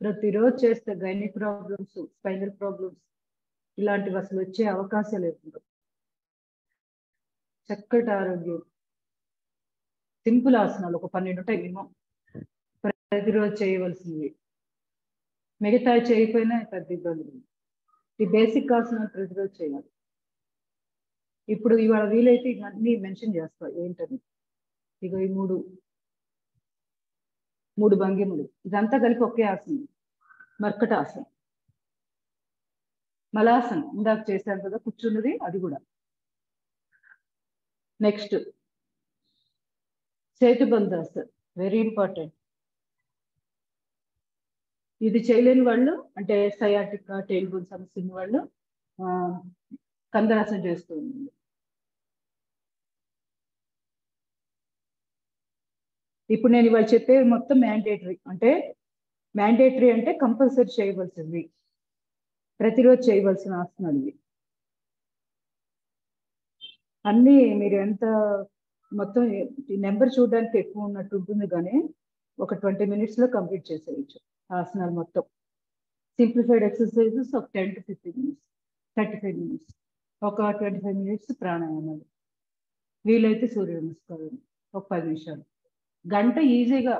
ప్రతిరోజు చేస్తే గైనిక్ ప్రాబ్లమ్స్ స్పైనల్ ప్రాబ్లమ్స్ ఇలాంటివి అసలు వచ్చే అవకాశాలు లేదు చక్కటి ఆరోగ్యం సింపుల్ ఆసనాలు ఒక పన్నెండు ఉంటాయి మినిమం. ప్రతిరోజు చేయవలసినవి. మిగతా చేయకపోయినా పెద్ద ఇబ్బంది ఈ బేసిక్ ఆసనాలు ప్రతిరోజు చేయాలి. ఇప్పుడు ఇవాళ వీలైతే ఇవన్నీ మెన్షన్ చేస్తా. ఏంటని? ఇక ఈ మూడు. మూడు భంగిములు. ఇదంతా కలిపి ఒకే ఆసనం. మర్కట ఆసనం. మలాసన్ ఇందాక చేశాను కదా కూర్చున్నది అది కూడా. నెక్స్ట్ సేతుబంధాసన్ వెరీ ఇంపార్టెంట్ ఇది చేయలేని వాళ్ళు అంటే సయాటిక్ టైల్ బోన్ సమస్య ఉన్న వాళ్ళు కందరాసనం చేస్తూ ఉంది ఇప్పుడు నేను ఇవాళ చెప్పేది మొత్తం మ్యాండేటరీ అంటే మ్యాండేటరీ అంటే కంపల్సరీ చేయవలసింది ప్రతిరోజు చేయవలసిన ఆసనాలు ఇవి. అన్నీ మీరు ఎంత మొత్తం నెంబర్ చూడడానికి ఎక్కువ ఉన్నట్టు ఉంటుంది కానీ ఒక ట్వంటీ మినిట్స్లో కంప్లీట్ చేసేయచ్చు ఆసనాలు మొత్తం. సింప్లిఫైడ్ ఎక్సర్సైజెస్ ఒక ten to fifteen minutes thirty five minutes ఒక ట్వంటీ ఫైవ్ మినిట్స్ ప్రాణాయామాలు. వీలైతే సూర్య నమస్కారం ఒక పది నిమిషాలు. గంట ఈజీగా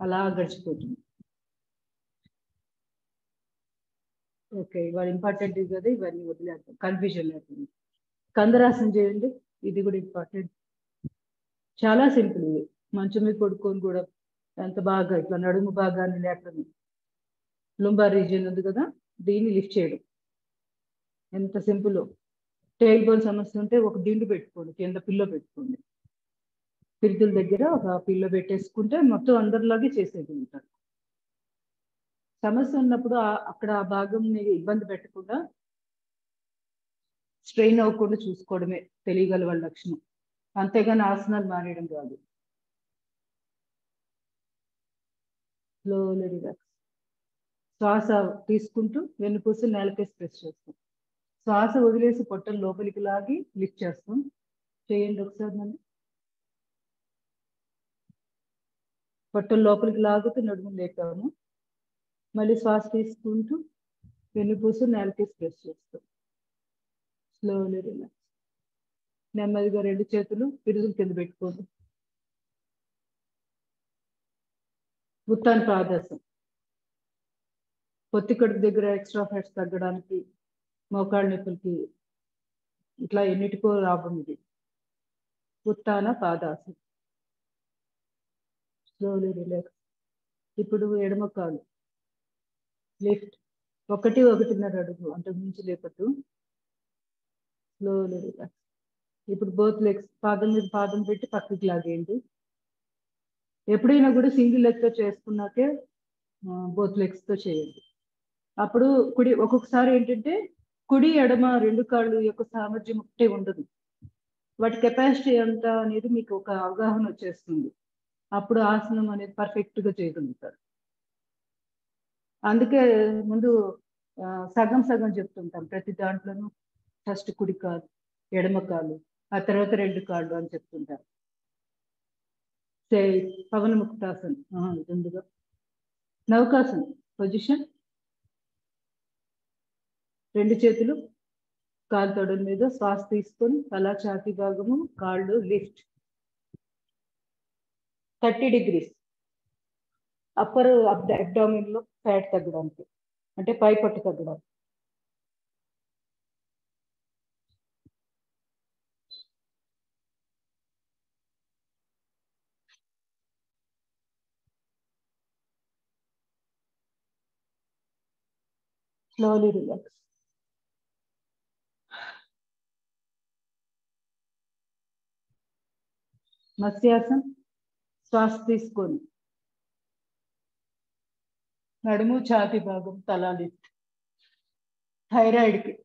అలా గడిచిపోతుంది. ఓకే ఇవాళ ఇంపార్టెంట్ ఇది కదా ఇవన్నీ వదిలేద్దాం. కన్ఫ్యూజన్ లేకుండా. కందరాసనం చేయండి ఇది కూడా ఇంపార్టెంట్ చాలా సింపుల్ ఇది. మంచం మీద పడుకొని కూడా ఎంత బాగా ఇట్లా నడుము భాగాన్ని లేకపోతే లుంబార్ రీజియన్ ఉంది కదా దీన్ని లిఫ్ట్ చేయడం. ఎంత సింపుల్ టైల్ బోన్ సమస్య ఉంటే ఒక దిండు పెట్టుకోండి కింద పిల్లో పెట్టుకోండి. పిరితుల దగ్గర ఒక పిల్లో పెట్టేసుకుంటే మొత్తం అందరిలాగే చేసేది ఉంటారు సమస్య ఉన్నప్పుడు అక్కడ ఆ భాగం ఇబ్బంది పెట్టకుండా స్ట్రెయిన్ అవ్వకుండా చూసుకోవడమే తెలియగల వాళ్ళ లక్షణం. అంతేగాని ఆసనాలు మానేయడం కాదు. స్లోలీ రిలాక్స్ శ్వాస తీసుకుంటూ వెన్నుపూసి నేలకేసి ప్రెస్ చేస్తాం. శ్వాస వదిలేసి పొట్టలు లోపలికి లాగి లిఫ్ట్ చేస్తాం. చేయండి ఒకసారి నన్ను పొట్టలు లోపలికి లాగుతూ నడుము లేపాము. మళ్ళీ శ్వాస తీసుకుంటూ వెన్నుపూసు నేలకేసి స్ప్రెస్ చేస్తాం. స్లోలీ రిలాక్స్ నెమ్మదిగా రెండు చేతులు పిరుదుల కింద పెట్టుకోండి. ఉత్తాన్ పాదాసం పొత్తి కడుపు దగ్గర ఎక్స్ట్రా ఫ్యాట్స్ తగ్గడానికి మోకాళ్ళ నొప్పులకి ఇట్లా ఎన్నిటికో లాభం ఇది. ఉత్తాన పాదాసం స్లోలీ రిలాక్స్ ఇప్పుడు ఎడమ కాలు లిఫ్ట్ ఒకటి ఒకటిన్నర అడుగు అంతకు మించి లేపద్దు. స్లోలీ రిలాక్స్ ఇప్పుడు బోత్ లెగ్స్ పాదం మీద పాదం పెట్టి పక్కకి లాగేయండి. ఎప్పుడైనా కూడా సింగిల్ లెగ్తో చేసుకున్నాకే బోత్ లెగ్స్తో చేయండి. అప్పుడు కుడి ఒక్కొక్కసారి ఏంటంటే కుడి ఎడమ రెండు కాళ్ళు యొక్క సామర్థ్యం ఒకటే ఉండదు. వాటి కెపాసిటీ ఎంత అనేది మీకు ఒక అవగాహన వచ్చేస్తుంది. అప్పుడు ఆసనం అనేది పర్ఫెక్ట్గా చేయగలుగుతారు. అందుకే ముందు సగం సగం చెప్తుంటాం. ప్రతి దాంట్లోనూ ఫస్ట్ కుడి కాలు ఎడమ కాలు ఆ తర్వాత రెండు కాళ్ళు అని చెప్తుంటారు. సే పవన ముక్తాసన్. ముందుగా. నౌకాసన్ పొజిషన్. రెండు చేతులు కాలు తొడల మీద శ్వాస తీసుకొని తల ఛాతి భాగము కాళ్ళు లిఫ్ట్. Thirty degrees. అప్పర్ అబ్డామిన్లో ఫ్యాట్ తగ్గడానికి అంటే పై పట్టు తగ్గడానికి slowly relax. మత్స్యాసన్ శ్వాస తీసుకొని నడుము ఛాతి భాగం తల థైరాయిడ్కి.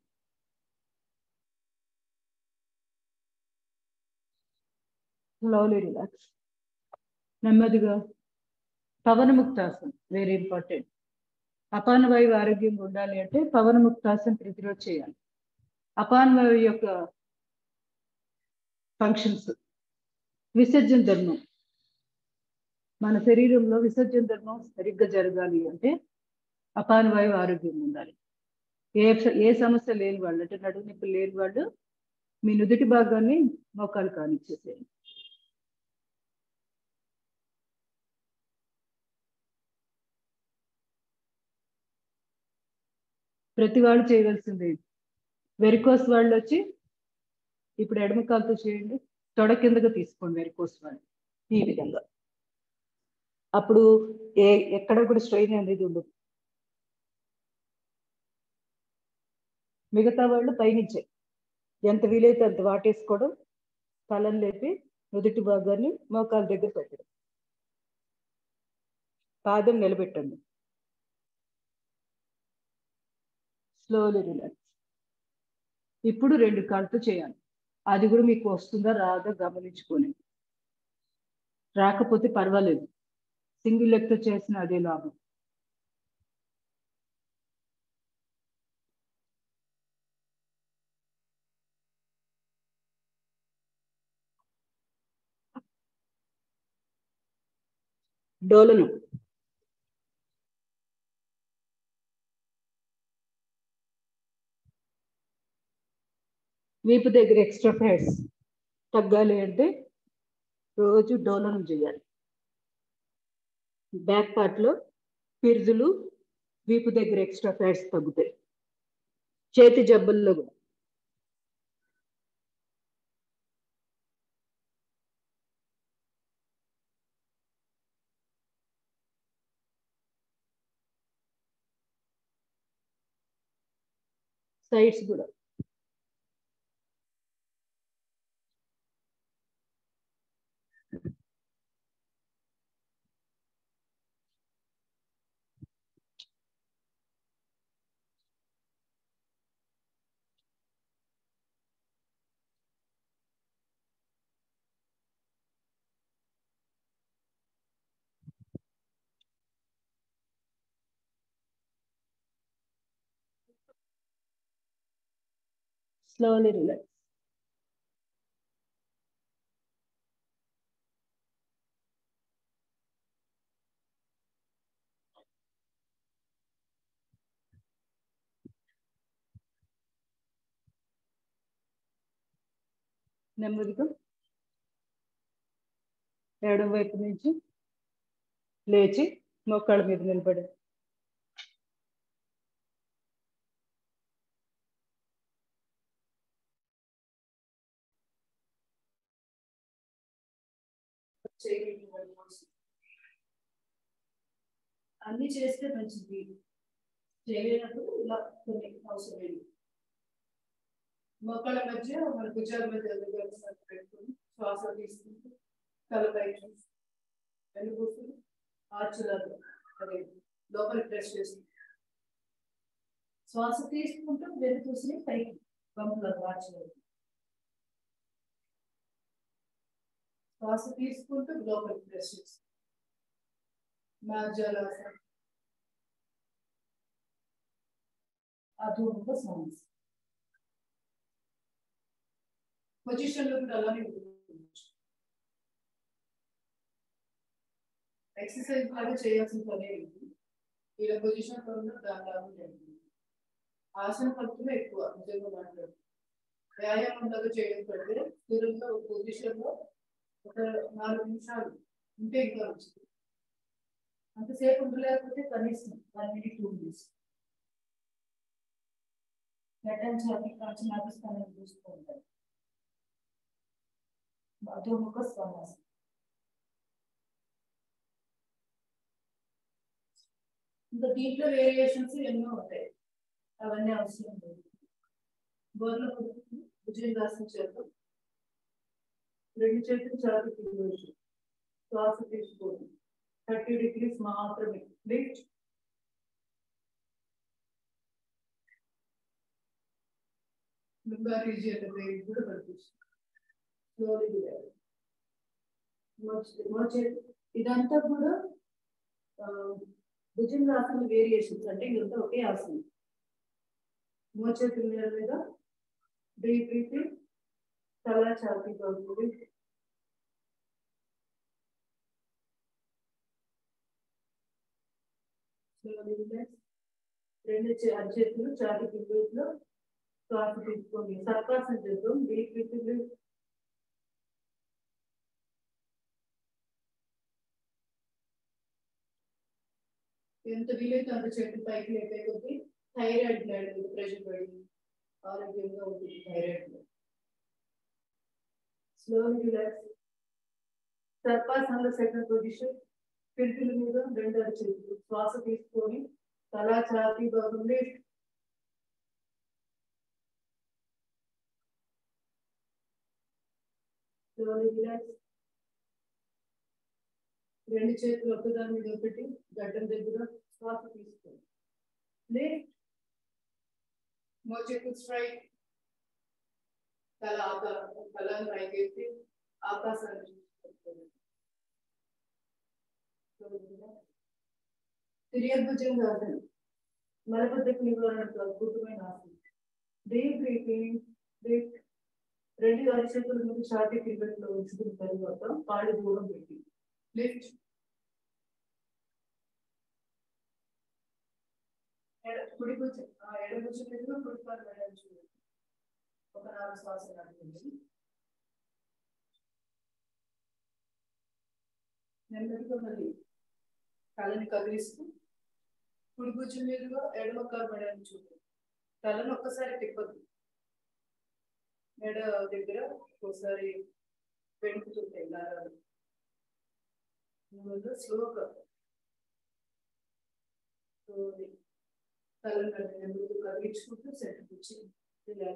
Slowly relax. నెమ్మదిగా. పవనముక్తాసన్ వెరీ ఇంపార్టెంట్. అపానవాయువు ఆరోగ్యంగా ఉండాలి అంటే పవనముక్తాసన్ ప్రతిరోజు చేయాలి. అపానవాయువు యొక్క ఫంక్షన్స్. విసర్జన ధర్మం. మన శరీరంలో విసర్జన ధర్మం సరిగ్గా జరగాలి అంటే అపాన వాయువు ఉండాలి. ఏ ఏ సమస్య లేని వాళ్ళు అంటే నడుము నొప్పి లేని వాళ్ళు మీ నుదుటి భాగాన్ని మోకాలు కానిచ్చేసేయండి. ప్రతి వాళ్ళు చేయవలసింది వెరికోస్ వాళ్ళు వచ్చి ఇప్పుడు ఎడమ కాలుతో చేయండి తొడ కిందగా తీసుకోండి వెరికోస్ వాళ్ళు ఈ విధంగా. అప్పుడు ఏ ఎక్కడ కూడా స్ట్రెయిన్ అనేది ఉండదు. మిగతా వాళ్ళు పైనుంచే. ఎంత వీలైతే అంత వాటేసుకోవడం తలను లేపి నుదుటి భాగాన్ని మోకాల దగ్గర పెట్టడం. పాదం నిలబెట్టండి. స్లోలీ రిలాక్స్ ఇప్పుడు రెండు కాళ్ళతో చేయాలి. అది కూడా మీకు వస్తుందా రాదా గమనించుకొని రాకపోతే పర్వాలేదు. సింగిల్ లెగ్తో చేసిన అదే లాభం. డోలనం. వీపు దగ్గర ఎక్స్ట్రా ఫ్యాట్స్ తగ్గాలి అంటే రోజు డోలనం చేయాలి. బ్యాక్ పార్ట్లో పిర్జులు వీపు దగ్గర ఎక్స్ట్రా ఫ్యాట్స్ తగ్గుతాయి. చేతి జబ్బుల్లో కూడా. సైడ్స్ కూడా. Slowly relax. నెమ్మదిగా ఎడమ వైపు నుంచి లేచి మోకాళ్ళ మీద చేయగలిగిన అన్ని చేస్తే మంచిది. చేయలేనప్పుడు ఇలా కొన్ని అవసరం మొక్కల మధ్య మన భుజాల మధ్య పెట్టుకుని శ్వాస తీసుకుంటూ తలపై వెనుకూసుకుని ఆర్చులలో అదే లోపలి ప్రెస్ చేస్తుంది శ్వాస తీసుకుంటూ వెనుకూసుని పైకి పంపులకు ఆర్చులలో శ్వాస తీసుకుంటూ లోపలికి ప్రశ్నిస్తాం చేస్తాం మార్జాలాసనం అధూముఖ పొజిషన్లో కూడా అలానే ఉండిపోవచ్చు ఎక్సర్సైజ్ లాగా చేయాల్సిన పనే ఉంది ఇలా పొజిషన్లో ఉన్న దాని లాగా ఆసన ఫలితమే ఎక్కువ నిజంగా మాట్లాడుతుంది వ్యాయామం లాగా చేయడం కంటే స్థిరంగా ఒక పొజిషన్లో ఒక నాలుగు నిమిషాలు ఉంటే ఇంకా వచ్చింది అంతసేపు ఉండలేకపోతే కనీసం వన్ మినిట్ టూ మినిట్స్ గడ్డం అన్ని కాచి నడుస్తానని చూస్తూ ఉంటాయి అధోముఖ శ్వాసం. ఇంకా దీంట్లో వేరియేషన్స్ ఎన్నో ఉంటాయి. అవన్నీ అవసరం లేదు. గోర్ల భుజంగాసన చేద్దాం రెండు చేతులు చాటు తీసుకోవచ్చు. శ్వాస తీసుకోండి. థర్టీ డిగ్రీస్ మాత్రమే. లిఫ్ట్ లింగా రీజియన్ కూడా కనిపిస్తుంది స్లోలీ ఇదంతా కూడా భుజంగాసన వేరియేషన్స్ అంటే ఇదంతా ఒకే ఆసనం. మోచేతుల నేల మీద డీప్ తల చాతి బాగుంది రెండు చేతులు చాటి పిల్లలు శ్వాస తీసుకోండి సర్కాసం చేద్దాం డీప్ బ్రీతింగ్ ఎంత వీలైతే అంత చేతులు పైకి లేపే కొద్ది థైరాయిడ్ గ్లాండ్ మీద ప్రెషర్ పడింది ఆరోగ్యంగా ఉంటుంది థైరాయిడ్ గ్లాండ్ స్లో రిలాక్స్ సర్పాసనలో సెకండ్ పొజిషన్ పిలుపుల మీద రెండు అరచేతులు శ్వాస తీసుకొని తల ఛాతీ బాగుంది రెండు చేతులు ఒకదాని మీద ఒకటి గడ్డం దగ్గర శ్వాస తీసుకోండి లిఫ్ట్ మోచేతులు స్ట్రైక్ తల ఆకారం తలను పైకెత్తి ఆకాశాన్ని చూసుకోండి తిరియభుజంగా ఆసనం మలబద్ధకు నివారణకు అద్భుతమైన ఆసనం డీప్ బ్రీతింగ్ డీప్ రెండు అరిచేతుల మీద ఛాతీ క్రికెట్లో ఉంచుకున్న తర్వాత కాళ్ళు దూరం పెట్టి లిఫ్ట్ కుడి భుజం మీద వెళ్ళాలి చూడండి. ఒక నాలుగు శ్వాసలు నెమ్మదిగా మళ్ళీ తలని కదిలిస్తూ కుడి భుజం మీదుగా ఎడమ కర్మడాన్ని మెడని చూడండి తలను ఒక్కసారి తిప్పద్దు మెడ దగ్గర ఒకసారి పెడుకుతుంటాయి నరాలు స్లోగా స్లోలీ తలను కట్టిన ముందు కదిలించుకుంటూ సెంటర్ కూర్చి ఇలా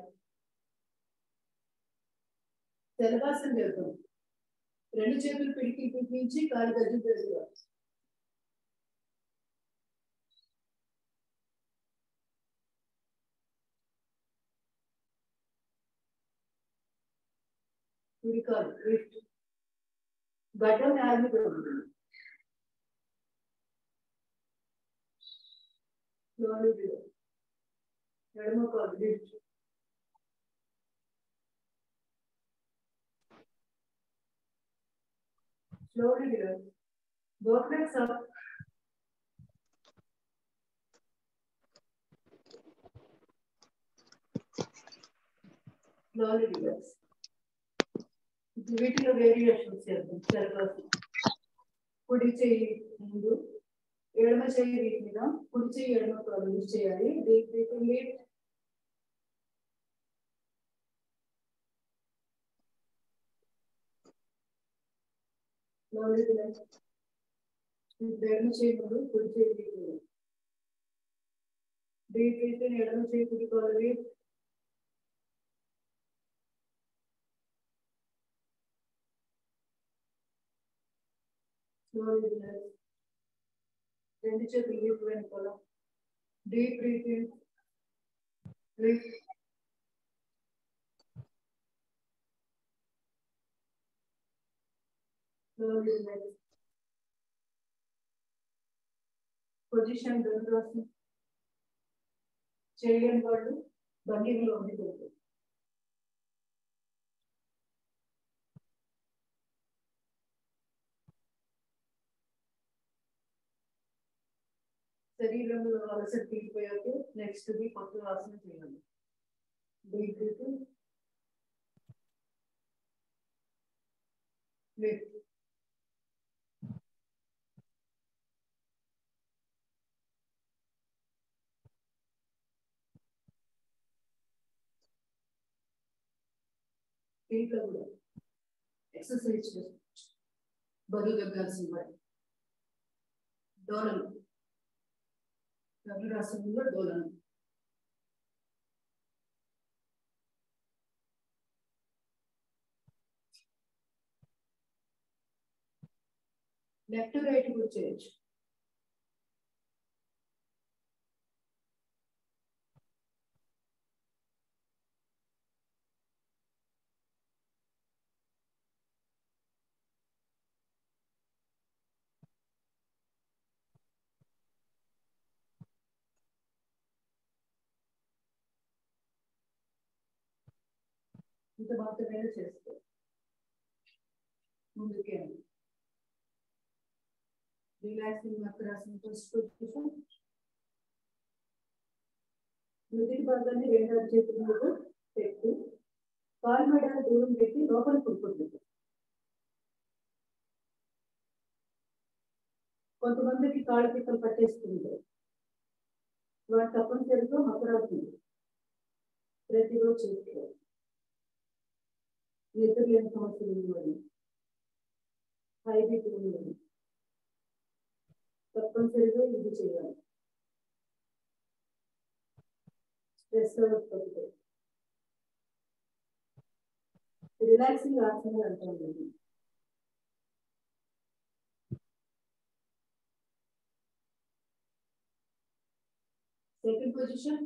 తెలవాసం చేద్దాం రెండు చేతులు పిడికి పిడిపించి కాలు గజ్జు పెరుగుగా కుడి కాలు లిఫ్ట్ గడ్డం నేల మీద ఉంటుంది స్లోలీ ఎడమ కాలు lift slowly relax. Both legs up. Slowly relax. వీటిలో వేరియేషన్స్ చేద్దాం. సరిపోతుంది. కుడి చెయ్యి ముందు ఎడమ చెయ్యి వీటి మీద కుడి చెయ్యి ఎడమ యూజ్ చేయాలి. డీప్ ఎడమ చేయి ముందు కుడి చేయి వీటి మీద. డీప్ బ్రీతింగ్ ఎడమ చేయి కుడి కాలు slowly relax. రెండు చేతులు వీపు వెనుకోల డీప్ బ్రీతింగ్ లిఫ్ట్ పొజిషన్ దొరికి వస్తుంది చేయలేని వాళ్ళు బండిలో ఉండిపోతుంది శరీరంలో అలసట తీరిపోయాక నెక్స్ట్ ది కొత్త ఆసనం చేయాలి. డీప్ బ్రీత్ లిఫ్ట్ దీంట్లో కూడా ఎక్సర్సైజ్ చేసుకోవచ్చు బరువు తగ్గాల్సిన వాటి డోలనం ధనురాసనంలో డోలనం లెఫ్ట్ రైట్ కూడా చేయొచ్చు ఇంత మాత్రమే చేసుకో ముందుకే రిలాక్సింగ్ మకరాసనం ఫస్ట్ నుదిటి భాగాన్ని రెండు చేతుల మీద పెట్టి. కాలు మెడలు దూరం పెట్టి లోపల పడుకుంటుంది కొంతమందికి కాళ్ళ పిక్కలు పట్టేస్తుంటారు వారు తప్పనిసరిగా మకరవుతుంది ప్రతిరోజు చేసుకోవాలి నిద్ర లేని సమస్యలు ఉన్నవాడు హై బీపీ ఉన్నవాడు తప్పనిసరిగా ఇది చేయాలి స్ట్రెస్ ఉత్పత్తి రిలాక్సింగ్ ఆసనం అంటాం ఇది సెకండ్ పొజిషన్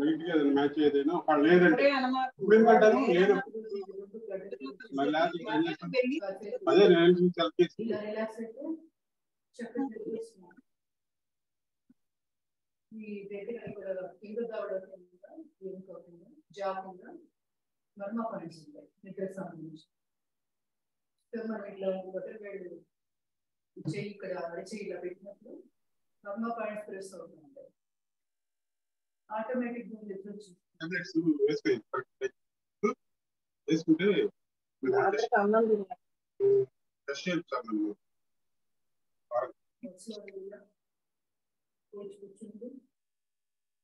లైట్గా మ్యాచ్ ఏదైనా ఒకవేళ లేదంటే ఇప్పుడు ఎందుకంటారు లేదు? అదే నేను కలిపేసి మర్మ పాయింట్స్ ఉంటాయి నిద్ర సంబంధించి. మనం ఇట్లా వేళ్ళు చెయ్యి ఇక్కడ అరచేయి ఇలా పెట్టినప్పుడు మర్మ పాయింట్స్ ప్రెస్ అవుతూ ఉంటాయి. ఆటోమేటిక్ నిద్ర వచ్చింది టాబ్లెట్స్ వేసుకోండి వేసుకుంటే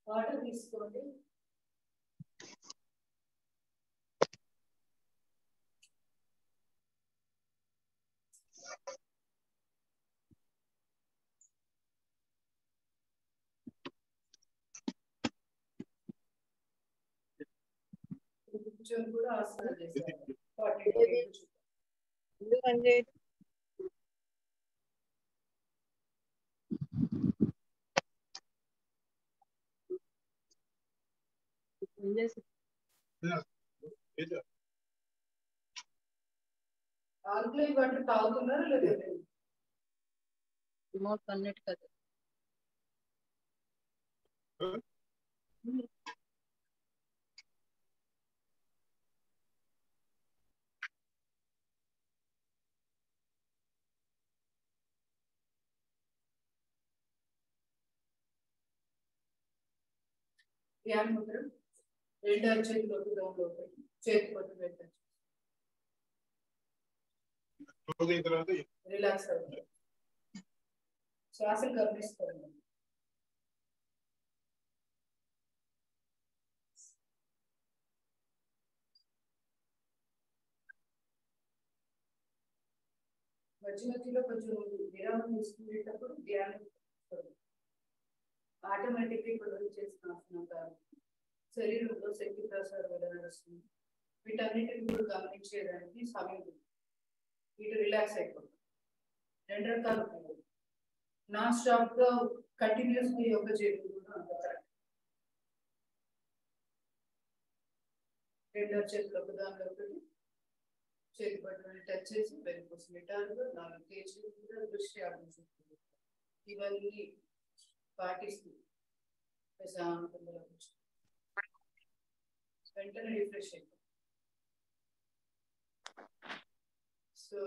వాటర్ తీసుకోండి కూర్చొని కూడా ఆసనాలు చేస్తారు ఫార్టీ ఎందుకంటే ఆల్కలైన్ వాటర్ తాగుతున్నారా లేదా రిమోట్ కన్నెట్ కదా ధ్యాన ముద్ర రెండు అరచేతులకు డౌన్ లోపలి చేతి పొట్టు పెట్టచ్చు రిలాక్స్ అవుతుంది శ్వాసను గమనిస్తుంది మధ్య మధ్యలో కొంచెం విరామం తీసుకునేటప్పుడు ధ్యానం ఆటోమేటిక్ ఇప్పుడు చేసిన శరీరంలో శక్తి ప్రసారం ఎలా నడుస్తుంది? వీటన్నిటిని కూడా గమనించేదానికి సమయం ఉంది. వీటి రిలాక్స్ అయిపోతుంది రెండు రకాలు నాన్ స్టాప్గా కంటిన్యూస్గా యోగా చేయడం కూడా అంత కరెక్ట్ రెండో చేతులు ఒక దానిలో ఒకటి చేతి పట్టుకుని టచ్ చేసి వెనుకోసం నిటారుగా నాలుగు కేజీ కూడా దృష్టి ఆడించుకుంటుంది ఇవన్నీ పాటిస్తూ ప్రశాంతంగా కూర్చో. వెంటనే రిఫ్రెష్ సో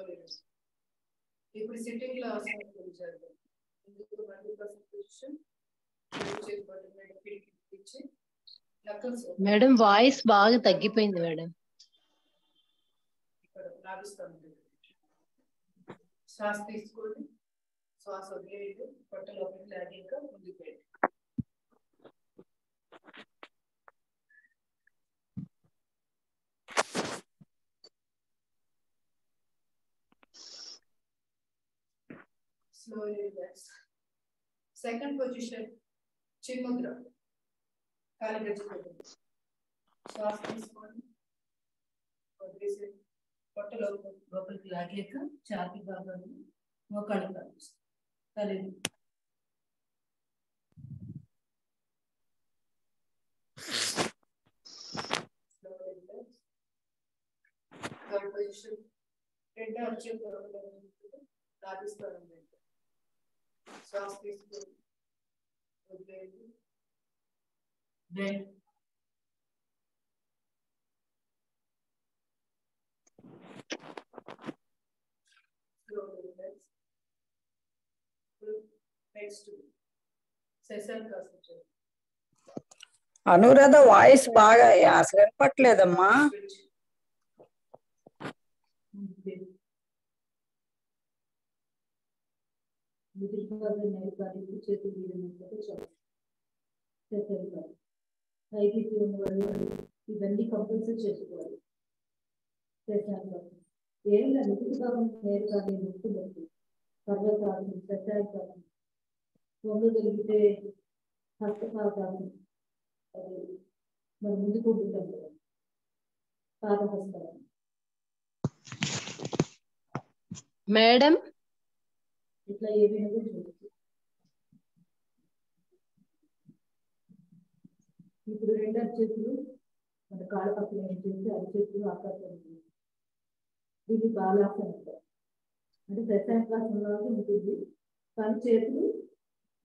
ఇప్పుడు సిట్టింగ్లో ఆసనం పొజిషన్ మేడం వాయిస్ బాగా తగ్గిపోయింది మేడం శ్వాస తీసుకోండి. శ్వాస వదిలేయండి పొట్ట లోపలికి లాగాక ముందుకు వెళ్ళి slowly relax. Second position, చిన్ముద్ర కాలి గడిచిపోతుంది శ్వాస తీసుకోండి. వదిలేసి పొట్ట లోపలికి లాగాక చాతి భాగాన్ని మోకాళ్ళు కనిపిస్తుంది తల్లి థర్డ్ పొజిషన్ రెండో వచ్చే లాభిస్తాను శ్వాస తీసుకొని వదిలేయండి బెండ్ నెక్స్ట్ సెషన్ కాస్ట్ అనురాధ వాయిస్ బాగా అసలు వినపట్లేదమ్మా. ఇవన్నీ కంపల్సరీ చేసుకోవాలి. ఏం లేదు భాగం నేరు కానీ ముక్కు నొప్పి. పర్వతాలు కాదు పొందగలిగితే హస్తపాదాలు అది మరి ముందుకు ఉంటాం కదా. పాదహస్తాలు. మేడం? ఇట్లా ఏమైనా చూడొచ్చు. ఇప్పుడు రెండు అరిచేతులు మన కాళ్ళ పక్కన ఏం చేసి అరిచేతులు ఆకాశం దీన్ని బాలాసనం అంటారు అంటే ప్రశాంతాసనంలాగా ఉంటుంది. కానీ చేతులు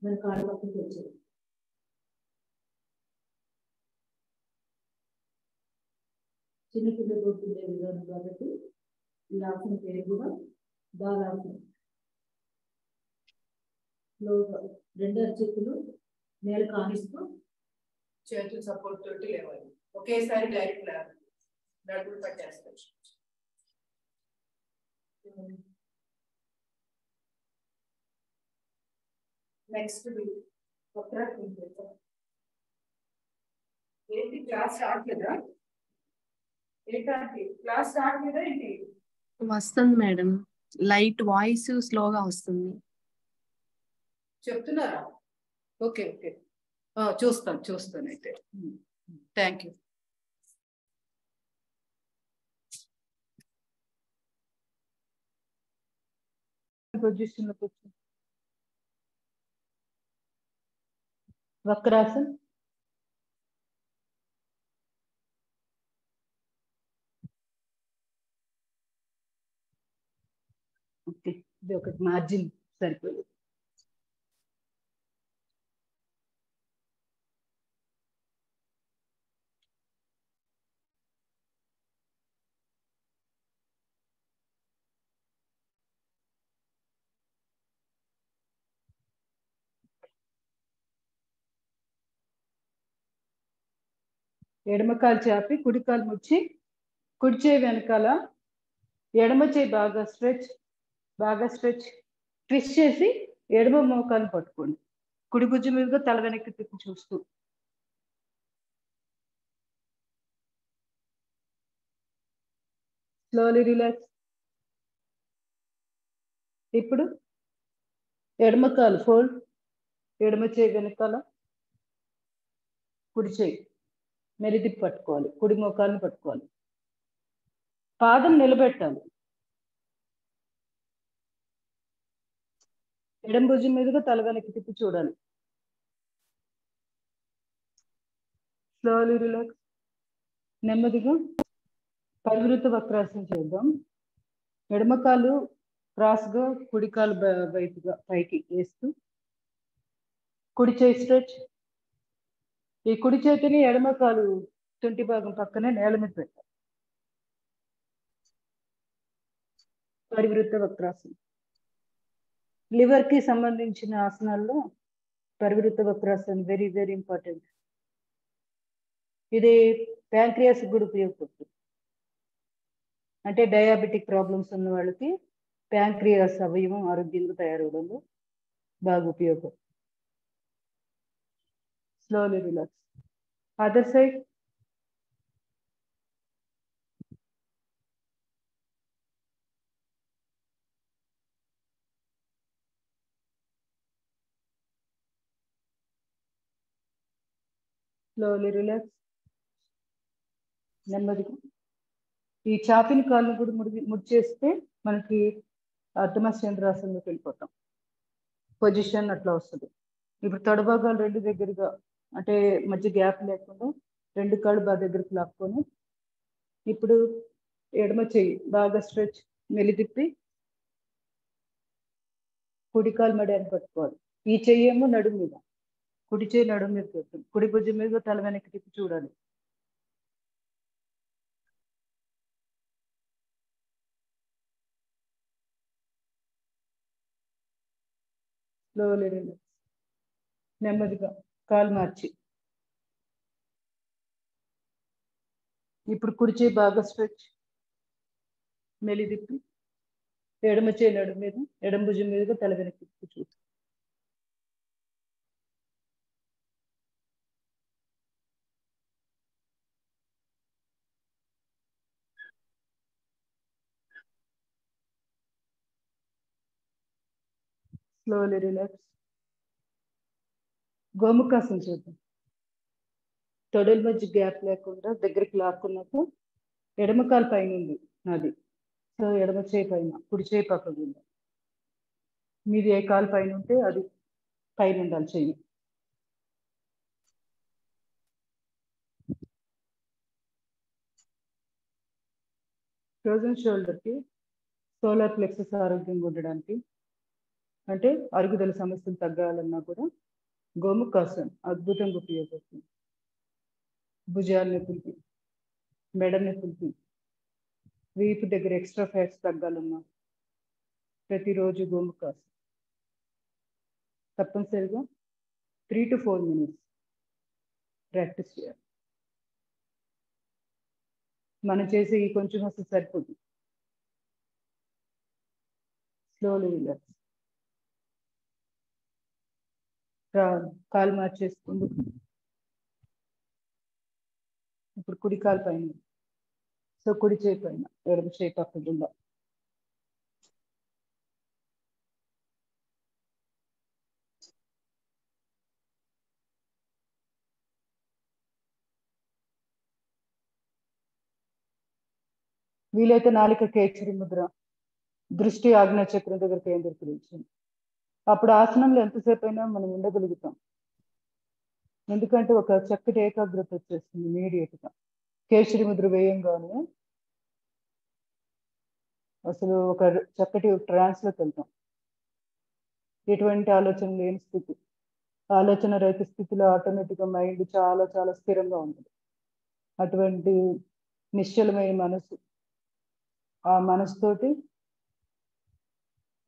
మన కాళ్ళ పక్కకి వచ్చాయి. చిన్నపిల్లలు ఉండే విధానం కాబట్టి ఈ ఆసనం పేరు కూడా బాలాసనం రెండు అరిచేతులు నేల కానిస్తూ చేతులు సపోర్ట్ తోటి లేవాలి. ఒకేసారి డైరెక్ట్ లేవాలి నడుపులు పట్టేస్తాయి. నెక్స్ట్ ఏంటి క్లాస్ స్టార్ట్ కదా ఏంటంటే క్లాస్ స్టార్ట్ కదా ఏంటి? వస్తుంది మేడం. లైట్ వాయిస్ స్లోగా వస్తుంది. చెప్తున్నారా? Okay okay. చూస్తాను చూస్తాను అయితే. థ్యాంక్ యూ పొజిషన్లో కూర్చో. వక్రాసన్ ఓకే ఇది ఒకటి మార్జిన్ సరిపోదు ఎడమకాలు చాపి కుడికాలు ముచ్చి కుడి చేయి వెనకాల ఎడమ చేయి బాగా స్ట్రెచ్ బాగా స్ట్రెచ్. ట్విస్ట్ చేసి ఎడమ మోకాలు పట్టుకోండి. కుడి గుజ్జు మీదుగా తల వెనక్కి తిప్పి చూస్తూ. స్లోలీ రిలాక్స్ ఇప్పుడు ఎడమ కాలు ఫోల్డ్ ఎడమ చేయి వెనకాల కుడి చేయి. మెరిదిప్పి పట్టుకోవాలి కుడి మోకాన్ని పట్టుకోవాలి. పాదం నిలబెట్టాలి. ఎడం భుజం మీదుగా తల వెనక్కి తిప్పి చూడాలి. స్లోలీ రిలాక్స్ నెమ్మదిగా పరివృత వక్రాసనం చేద్దాం. ఎడమ కాలు క్రాస్గా కుడి కాలు బ- వైపుగా పైకి వేస్తూ కుడి చేయి స్ట్రెచ్. ఈ కుడి చేతిని ఎడమ కాలు తుంటి భాగం పక్కనే నేల మీద పెట్టాలి పరివృత్త వక్రాసనం. లివర్కి సంబంధించిన ఆసనాల్లో పరివృత్త వక్రాసనం వెరీ వెరీ ఇంపార్టెంట్ ఇది ప్యాంక్రియాస్ కూడా ఉపయోగపడుతుంది. అంటే డయాబెటిక్ ప్రాబ్లమ్స్ ఉన్న వాళ్ళకి ప్యాంక్రియాస్ అవయవం ఆరోగ్యంగా తయారవడంలో బాగా ఉపయోగం. Slowly relax other side slowly relax నెమ్మదిగా. ఈ చాపిన కాళ్ళు కూడా ముడి ముడిచేస్తే మనకి అర్ధమశ్చంద్రాసనంలోకి వెళ్ళిపోతాం. పొజిషన్ అట్లా వస్తుంది. ఇప్పుడు తొడభాగాలు రెండు దగ్గరగా అంటే మధ్య గ్యాప్ లేకుండా రెండు కాళ్ళు బాగా దగ్గరికి లాక్కొని ఇప్పుడు ఎడమ చెయ్యి బాగా స్ట్రెచ్ మెలిదిప్పి కుడి కాలు మడి అని పట్టుకోవాలి. ఈ చెయ్యి ఏమో నడుము మీద. కుడి చేయి నడుము మీద పెడుతుంది కుడి భుజం మీద తల వెనక్కి తిప్పి చూడాలి. స్లోలీ రిలాక్స్ నెమ్మదిగా. కాలు మార్చి. ఇప్పుడు కుడిచే బాగా స్ట్రెచ్. మెలి తిప్పి. ఎడమ చేయి నడుము మీద ఎడమ భుజం మీదుగా తల వెనక్కి తిప్పి స్లోలీ రిలాక్స్ గోముఖాసనం చూద్దాం. తొడల మధ్య గ్యాప్ లేకుండా దగ్గరికి లాక్కున్నట్టు ఎడమ కాలు పైన ఉంది నాది. సో ఎడమ చేయి పైన కుడి చేయి పక్కకు ఉంది. మీది ఏ కాలు పైన ఉంటే అది పైన ఉండాలి చెయ్యి. ఫ్రోజన్ షోల్డర్కి సోలార్ ప్లెక్సెస్ ఆరోగ్యంగా ఉండడానికి అంటే అరుగుదల సమస్యలు తగ్గాలన్నా కూడా గోముఖాసనం అద్భుతంగా ఉపయోగపడుతుంది. భుజాల నొప్పులకి మెడ నొప్పులకి వీపు దగ్గర ఎక్స్ట్రా ఫ్యాట్స్ తగ్గాలన్నా ప్రతిరోజు గోముఖాసనం తప్పనిసరిగా three to four minutes practice చేయాలి. మనం చేసే ఈ కొంచెం అసలు సరిపోతుంది స్లోలీ రిలాక్స్. కాలు మార్చేసుకుంటూ ఇప్పుడు కుడి కాలు పైన. సో కుడి చేయి పైన ఎడమ చేయి పక్కకుండా వీలైతే నాలిక కేచరి ముద్ర దృష్టి ఆజ్ఞా చక్రం దగ్గర కేంద్రీకరించింది అప్పుడు ఆసనంలో ఎంతసేపు అయినా మనం ఉండగలుగుతాం. ఎందుకంటే ఒక చక్కటి ఏకాగ్రత వచ్చేస్తుంది ఇమీడియట్గా కేసరి ముద్ర వేయంగానే అసలు ఒక చక్కటి ట్రాన్స్లోకి వెళ్తాం. ఎటువంటి ఆలోచన లేని స్థితి. ఆలోచన రహిత స్థితిలో ఆటోమేటిక్గా మైండ్ చాలా చాలా స్థిరంగా ఉంటుంది. అటువంటి నిశ్చలమైన మనసు. ఆ మనసుతోటి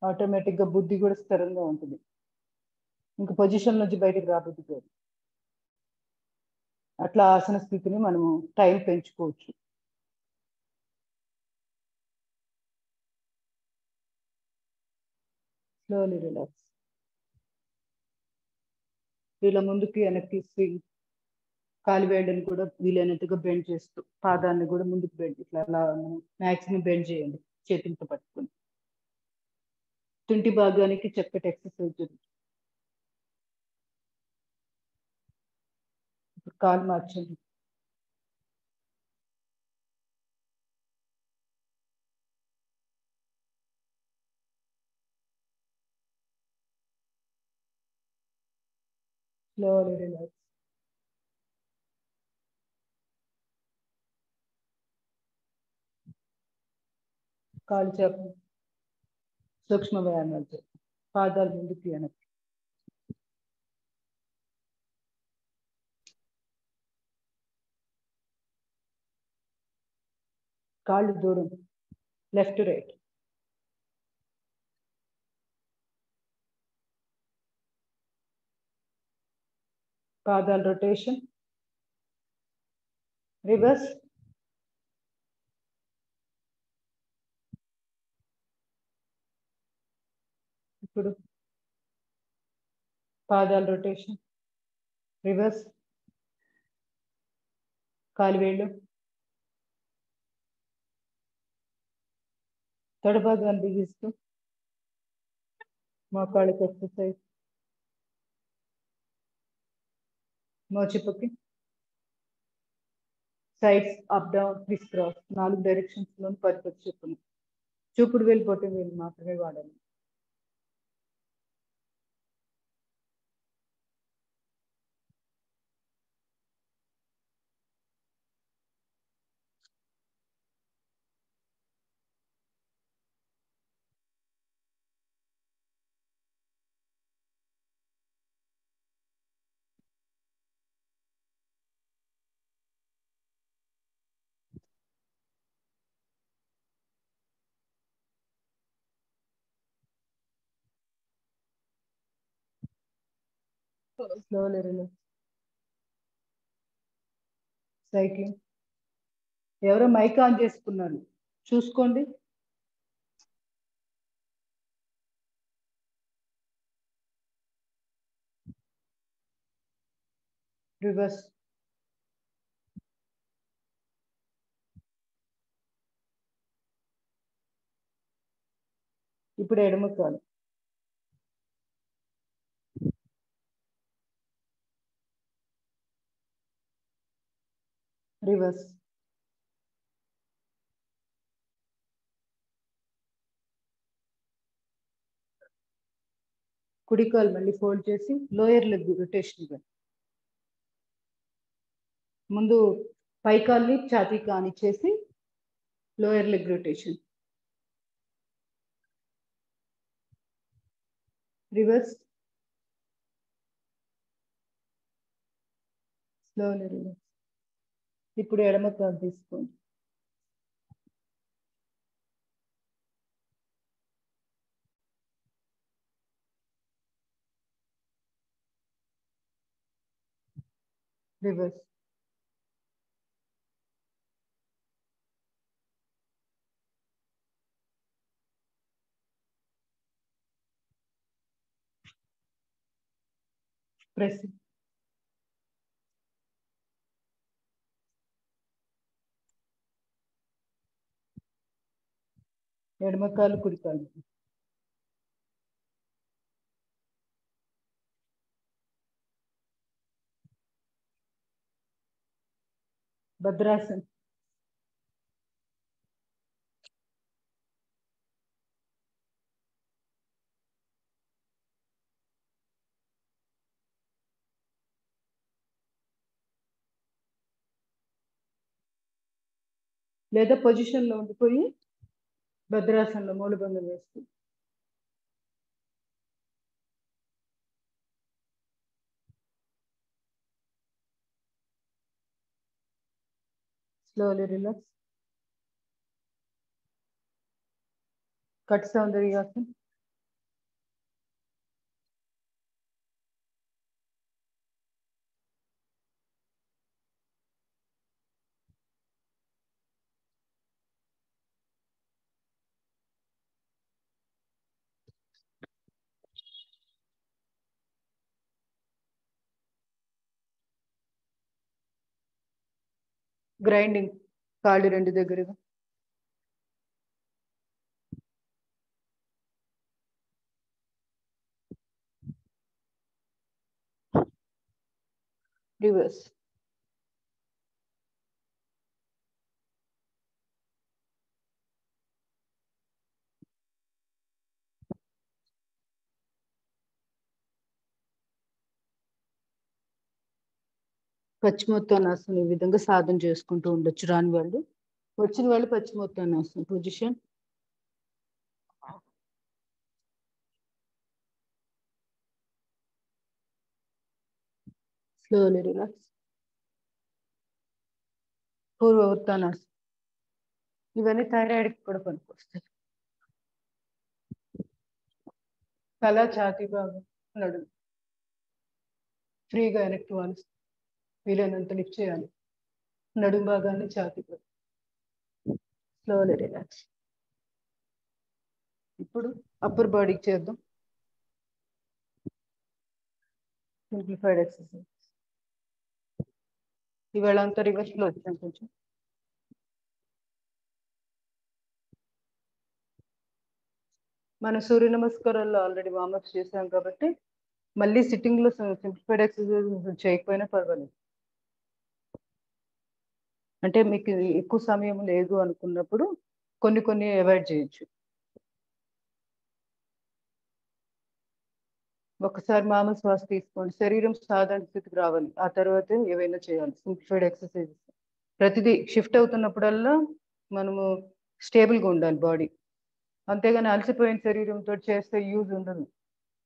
ఆటోమేటిక్గా బుద్ధి కూడా స్థిరంగా ఉంటుంది. ఇంకా పొజిషన్ నుంచి బయటకు రాబుద్ది కాదు. అట్లా ఆసన స్థితిని మనము టైం పెంచుకోవచ్చు. స్లోలీ రిలాక్స్ వీళ్ళ ముందుకి వెనక్కి స్వింగ్ కాలి వేయడానికి కూడా వీలైనట్టుగా బెండ్ చేస్తూ పాదాన్ని కూడా ముందుకు బెండ్ ఇట్లా అలా మ్యాక్సిమం బెండ్ చేయండి చేతులతో పట్టుకుని. తుంటి భాగానికి చక్కటి ఎక్సర్సైజ్ జరుగుతుంది ఇప్పుడు కాలు మార్చండి slowly relax కాలు చేప సూక్ష్మ వ్యాయామాలు చేయండి. పాదాలు ముందుకు వెనక్కి కాళ్ళు దూరం లెఫ్ట్ రైట్ పాదాలు రొటేషన్ రివర్స్ ఇప్పుడు? పాదాలు రొటేషన్ రివర్స్ కాలువేళ్ళు తడభాగాన్ని బిగిస్తూ మోకాళ్ళకి exercise మోచిపక్కి sides up down criss cross నాలుగు డైరెక్షన్స్లో పది పది చూపుడు వెళ్ళిపోతే వీళ్ళు మాత్రమే వాడాలి. స్లోలీ రిలాక్స్ సైక్లింగ్ ఎవరో మైక్ ఆన్ చేసుకున్నారు. చూసుకోండి. రివర్స్ ఇప్పుడు ఎడమ కాదు రివర్స్ కుడి కాలు మళ్ళీ ఫోల్డ్ చేసి లోయర్ లెగ్ రొటేషన్ ఇవ్వండి ముందు పై కాల్ని ఛాతీ కాని చేసి lower leg rotation reverse slowly reverse ఇప్పుడు ఎడమ కాలు తీసుకోండి రివర్స్ ప్రెస్ ఎడమకాలు కుడికాలు. భద్రాసన్. లేదా పొజిషన్లో ఉండిపోయి భద్రాసనంలో మూలబంధం వేస్తూ. స్లోలీ రిలాక్స్ కట్ సౌందర్యాసన్ గ్రైండింగ్ కాళ్ళు రెండు దగ్గరగా reverse పశ్చిమోత్తానాసనం ఈ విధంగా సాధన చేసుకుంటూ ఉండొచ్చు రాని వాళ్ళు. వచ్చిన వాళ్ళు పశ్చిమోత్తానాసనం పొజిషన్ స్లోలీ రిలాక్స్ పూర్వవృత్తానాసనం ఇవన్నీ థైరాయిడ్కి కూడా పనికొస్తాయి. తల ఛాతీ భాగం నడుము. ఫ్రీగా వెనక్కి వీలైనంత లిఫ్ట్ చేయాలి నడుము భాగాన్ని ఛాతి స్లోలీ రిలాక్స్ ఇప్పుడు అప్పర్ బాడీకి చేద్దాం. సింప్లిఫైడ్ ఎక్సర్సైజ్ ఈవేళ అంతా రివర్స్లో వచ్చాం కొంచెం. మన సూర్య నమస్కారాల్లో ఆల్రెడీ వామప్స్ చేసాం కాబట్టి మళ్ళీ సిట్టింగ్లో సింప్లిఫైడ్ ఎక్సర్సైజ్ చేయకపోయినా పర్వాలేదు. అంటే మీకు ఎక్కువ సమయం లేదు అనుకున్నప్పుడు కొన్ని కొన్ని అవాయిడ్ చేయొచ్చు. ఒకసారి మామూలు శ్వాస తీసుకోండి. శరీరం సాధారణ స్థితికి రావాలి. ఆ తర్వాత ఏవైనా చేయాలి. Simplified exercises. ప్రతిదీ షిఫ్ట్ అవుతున్నప్పుడల్లా మనము స్టేబుల్గా ఉండాలి బాడీ. అంతేగాని అలసిపోయిన శరీరంతో చేస్తే యూజ్ ఉండదు.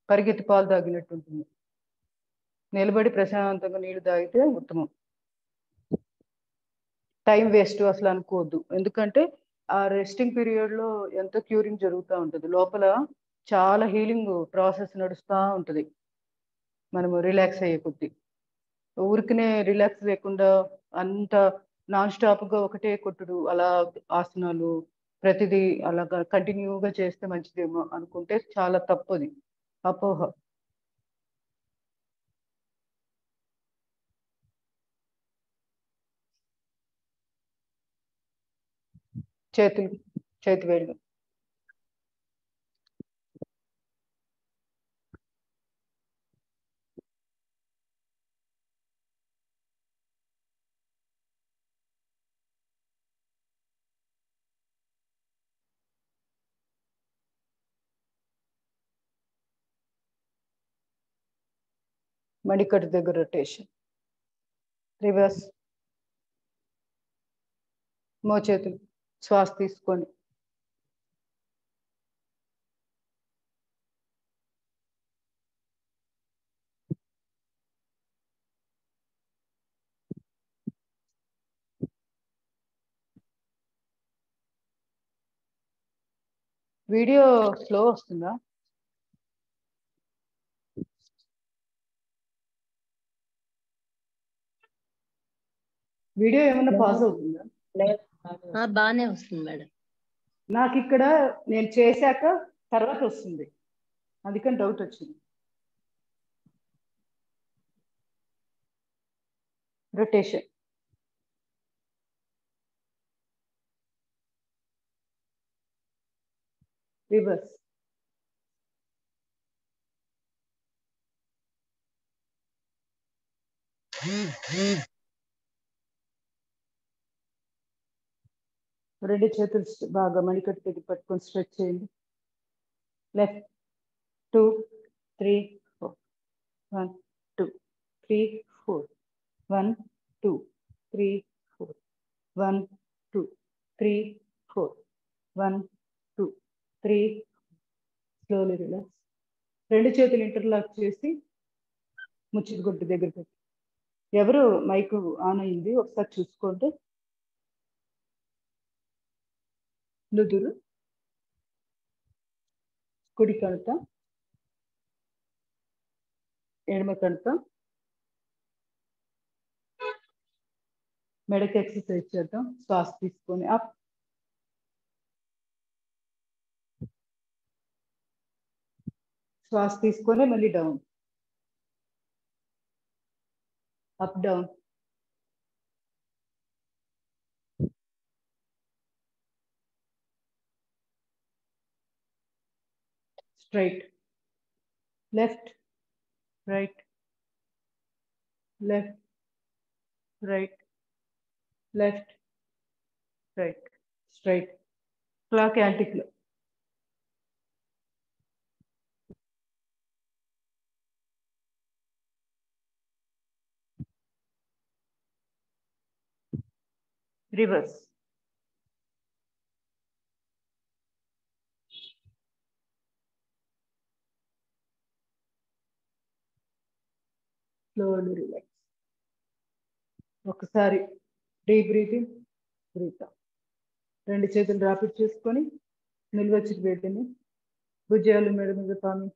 పరిగెత్తి పాలు తాగినట్టు ఉంటుంది. నిలబడి ప్రశాంతంగా నీళ్ళు తాగితే ఉత్తమం. టైం వేస్ట్ అసలు అనుకోవద్దు. ఎందుకంటే ఆ రెస్టింగ్ పీరియడ్లో ఎంతో క్యూరింగ్ జరుగుతూ ఉంటుంది. లోపల చాలా హీలింగ్ ప్రాసెస్ నడుస్తూ ఉంటుంది. మనము రిలాక్స్ అయ్యే కొద్దీ. ఊరికనే రిలాక్స్ లేకుండా అంత నాన్ స్టాప్గా ఒకటే కొట్టుడు అలా ఆసనాలు ప్రతిదీ అలాగా కంటిన్యూగా చేస్తే మంచిదేమో అనుకుంటే చాలా తప్పది అపోహ. చేతులు చేతి వేళ్ళు. మణికట్టు దగ్గర రొటేషన్ రివర్స్ మోచేతులు శ్వాస తీసుకొని. వీడియో స్లో వస్తుందా? వీడియో ఏమైనా పాస్ అవుతుందా? ఆ, బానే వస్తుంది మేడం. నాకు ఇక్కడ నేను చేశాక తర్వాత వస్తుంది. అందుకని డౌట్ వచ్చింది. రొటేషన్ రివర్స్ రెండు చేతులు బాగా మణికట్టు దగ్గర పట్టుకొని స్ట్రెచ్ చేయండి. Left two three four. One two three four. One two three four. One two three four. One two three slowly relax. రెండు చేతులు ఇంటర్లాక్ చేసి ముచ్చిగుడ్డు దగ్గర పెట్టి. ఎవరు మైక్ ఆన్ అయింది ఒకసారి చూసుకోండి. నుదురు కుడి కణత ఎడమ కణత మెడకి ఎక్సర్సైజ్ చేద్దాం. శ్వాస తీసుకొని అప్ శ్వాస తీసుకొని మళ్ళీ down up down right, left, right, left, right, left, right, straight, clock anticlock. Reverse. Reverse slowly relax. ఒకసారి డీప్ బ్రీతింగ్ బ్రీత్. రెండు చేతులు రాపిడ్ చేసుకొని నిల్వచ్చి పెట్టింది భుజాలు మెడ మీద పామి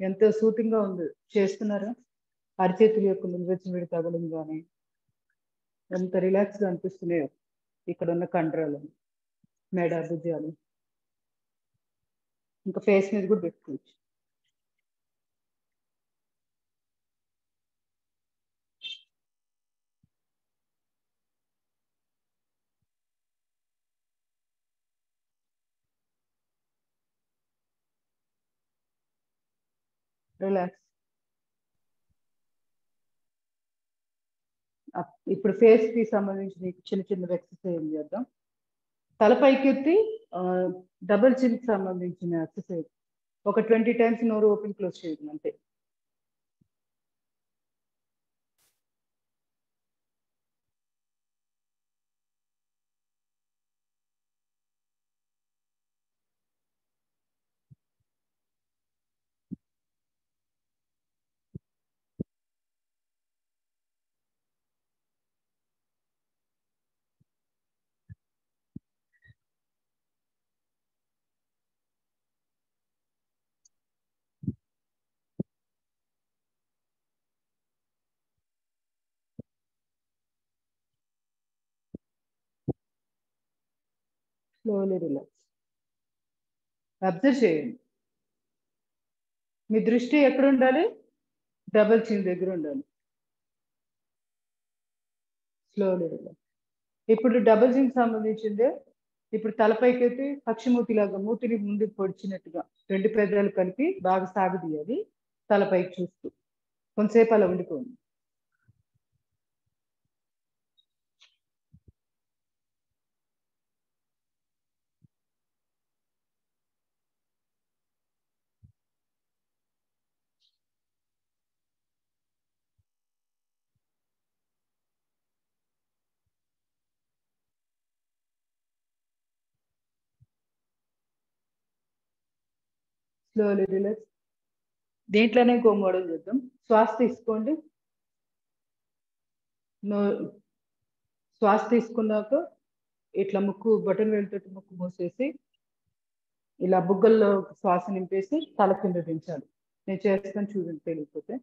ఎంతో సూటింగ్గా ఉంది. చేస్తున్నారా? అరిచేతుల యొక్క నిల్వచ్చి పెడి తగలం కానీ ఎంత రిలాక్స్గా అనిపిస్తున్నాయో ఇక్కడ ఉన్న కండరాలు మెడ భుజాలు ఇంకా ఫేస్ మీద కూడా పెట్టుకోవచ్చు. రిలాక్స్ ఇప్పుడు ఫేస్కి సంబంధించిన చిన్న చిన్న ఎక్సర్సైజ్ చేద్దాం? తల పైకెత్తి డబుల్ చిన్కి సంబంధించిన ఎక్సర్సైజ్ ఒక ట్వంటీ టైమ్స్ నోరు ఓపెన్ క్లోజ్ చేయడం అంతే. స్లోలీ రిలాక్స్ అబ్జర్వ్ చేయండి. మీ దృష్టి ఎక్కడ ఉండాలి? డబల్ చిన్ దగ్గర ఉండాలి. స్లోలీ రిలాక్స్ ఇప్పుడు డబల్ చిన్ సంబంధించిందే. ఇప్పుడు తలపైకి అయితే పక్షిమూతి లాగా మూతిని ముందుకు పొడిచినట్టుగా రెండు పెదాలు కలిపి బాగా సాగదీయాలి తలపైకి చూస్తూ. కొంతసేపు అలా ఉండిపోండి. స్లోలీ రిలాక్స్ దేంట్లోనే ఇంకో మోడల్ చేద్దాం. శ్వాస తీసుకోండి. నో శ్వాస తీసుకున్నాక ఇట్లా ముక్కు బటన్ వేలుతోటి ముక్కు మూసేసి ఇలా బుగ్గల్లో శ్వాస నింపేసి తల కింద దించాలి. నేను చేస్తాను చూడండి తెలియకపోతే.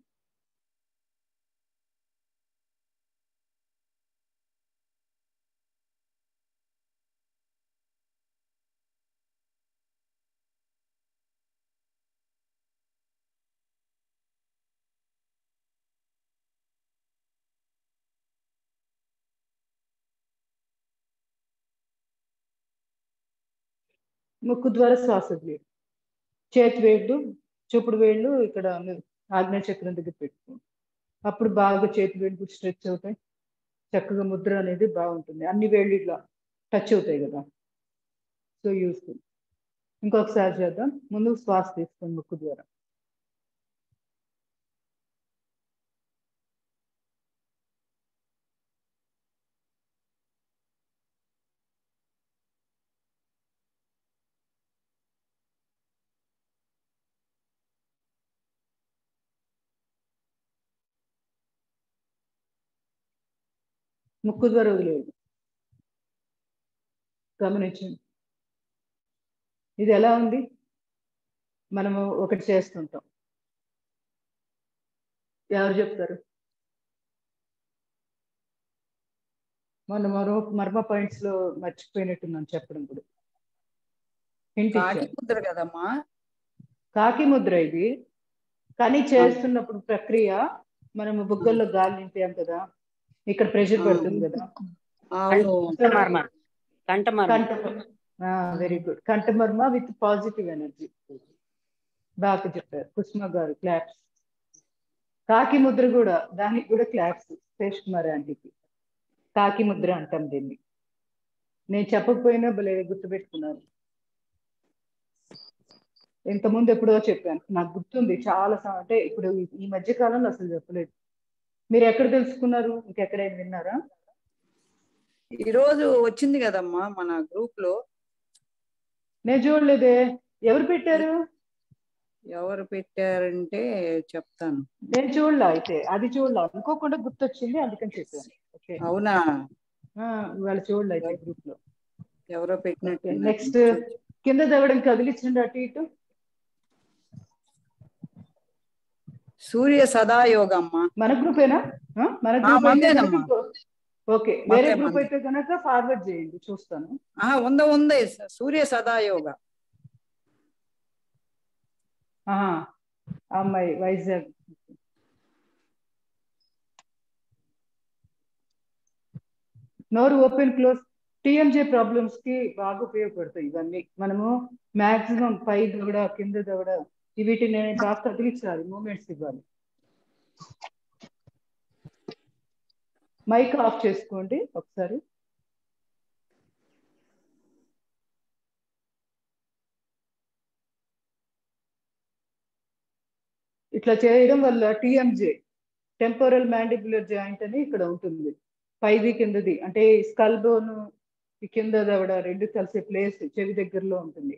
ముక్కు ద్వారా శ్వాస వదిలేడు చేతి వేళ్ళు చూపుడు వేళ్ళు ఇక్కడ ఆగ్నేయ చక్రం దగ్గర పెట్టుకోండి అప్పుడు బాగా చేతి వేళ్ళు కూడా స్ట్రెచ్ అవుతాయి. చక్కగా ముద్ర అనేది బాగుంటుంది. అన్ని వేళ్ళు ఇట్లా టచ్ అవుతాయి కదా. సో యూస్ఫుల్ ఇంకొకసారి చేద్దాం. ముందు శ్వాస తీసుకోండి ముక్కు ద్వారా. ముక్కు ద్వారా వదిలేదు గమనించండి. ఇది ఎలా ఉంది? మనము ఒకటి చేస్తుంటాం. ఎవరు చెప్తారు? మన మరో మర్మ పాయింట్స్లో మర్చిపోయినట్టున్నాను చెప్పడం కూడా. ముద్ర కదమ్మా? కాకి ముద్ర ఇది. కానీ చేస్తున్నప్పుడు ప్రక్రియ మనము బుగ్గల్లో గాలి నింపాం కదా. ఇక్కడ ప్రెషర్ పడుతుంది కదా. వెరీ గుడ్ కంఠమర్మ విత్ పాజిటివ్ ఎనర్జీ బాగా చెప్పారు. కుసుమ గారు క్లాప్స్ కాకి ముద్ర కూడా దానికి కూడా క్లాప్స్ శేష్ కుమార్ ఆంటీకి. కాకి ముద్ర అంటాం దీన్ని. నేను చెప్పకపోయినా భలే గుర్తుపెట్టుకున్నాను ఇంతకుముందు ఎప్పుడో చెప్పాను. నాకు గుర్తుంది చాలా అంటే ఇప్పుడు ఈ మధ్య కాలంలో అసలు చెప్పలేదు. మీరు ఎక్కడ తెలుసుకున్నారు? ఇంకెక్కడైనా విన్నారా? ఈ రోజు వచ్చింది కదమ్మా మన గ్రూప్లో నేను చూడలేదే. ఎవరు పెట్టారు? ఎవరు పెట్టారంటే చెప్తాను. నేను చూడలా అయితే. అది చూడలా. అనుకోకుండా గుర్తొచ్చింది అందుకని చెప్పాను. ఓకే. అవునా? ఆ, ఇవాళ చూడలే గ్రూప్లో ఎవరో పెట్టినట్టు నెక్స్ట్ కింద దవ్వడం కదిలించండి అటు ఇటు. సూర్య సదాయోగమ్మ. మన గ్రూపేనా? మన గ్రూప్ ఓకే వేరే గ్రూప్. అయితే కనుక ఫార్వర్డ్ చేయండి చూస్తాను. ఉందా ఉంది సూర్య సదాయోగ. అమ్మాయి వైజాగ్. నోరు ఓపెన్ క్లోజ్. టిఎంజే ప్రాబ్లమ్స్కి బాగా ఉపయోగపడతాయి ఇవన్నీ. మనము మాక్సిమం పై దవడ కింద దవడ వీటిని బాగా కదిలించాలి మూమెంట్స్ ఇవ్వాలి. మైక్ ఆఫ్ చేసుకోండి ఒకసారి. ఇట్లా చేయడం వల్ల టిఎంజే టెంపోరల్ మ్యాండిబులర్ జాయింట్ అని ఇక్కడ ఉంటుంది. పైది కిందది అంటే స్కల్బోన్ ఈ కింద దవడ రెండు కలిసే ప్లేస్ చెవి దగ్గరలో ఉంటుంది.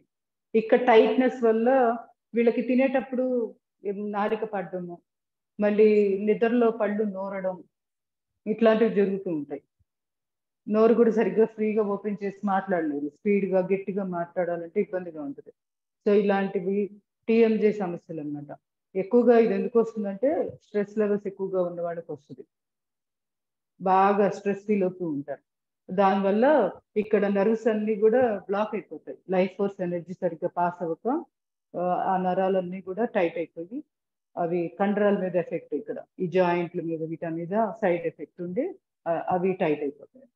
ఇక్కడ టైట్నెస్ వల్ల వీళ్ళకి తినేటప్పుడు ఏం నారిక పడ్డము మళ్ళీ నిద్రలో పళ్ళు నోరడం ఇట్లాంటివి జరుగుతూ ఉంటాయి. నోరు కూడా సరిగ్గా ఫ్రీగా ఓపెన్ చేసి మాట్లాడలేదు స్పీడ్గా గట్టిగా మాట్లాడాలంటే ఇబ్బందిగా ఉంటుంది. సో ఇలాంటివి టీఎంజే సమస్యలు అన్నమాట ఎక్కువగా ఇది ఎందుకు వస్తుందంటే స్ట్రెస్ లెవెల్స్ ఎక్కువగా ఉన్న వాళ్ళకి వస్తుంది. బాగా స్ట్రెస్ ఫీల్ అవుతూ ఉంటారు. దానివల్ల ఇక్కడ నర్వ్స్ అన్ని కూడా బ్లాక్ అయిపోతాయి. లైఫ్ ఫోర్స్ ఎనర్జీ సరిగ్గా పాస్ అవ్వక ఆ, నరాలన్నీ కూడా టైట్ అయిపోయి అవి కండరాల మీద ఎఫెక్ట్ ఇక్కడ. ఈ జాయింట్ల మీద వీటి మీద సైడ్ ఎఫెక్ట్ ఉండి అవి టైట్ అయిపోతాయి.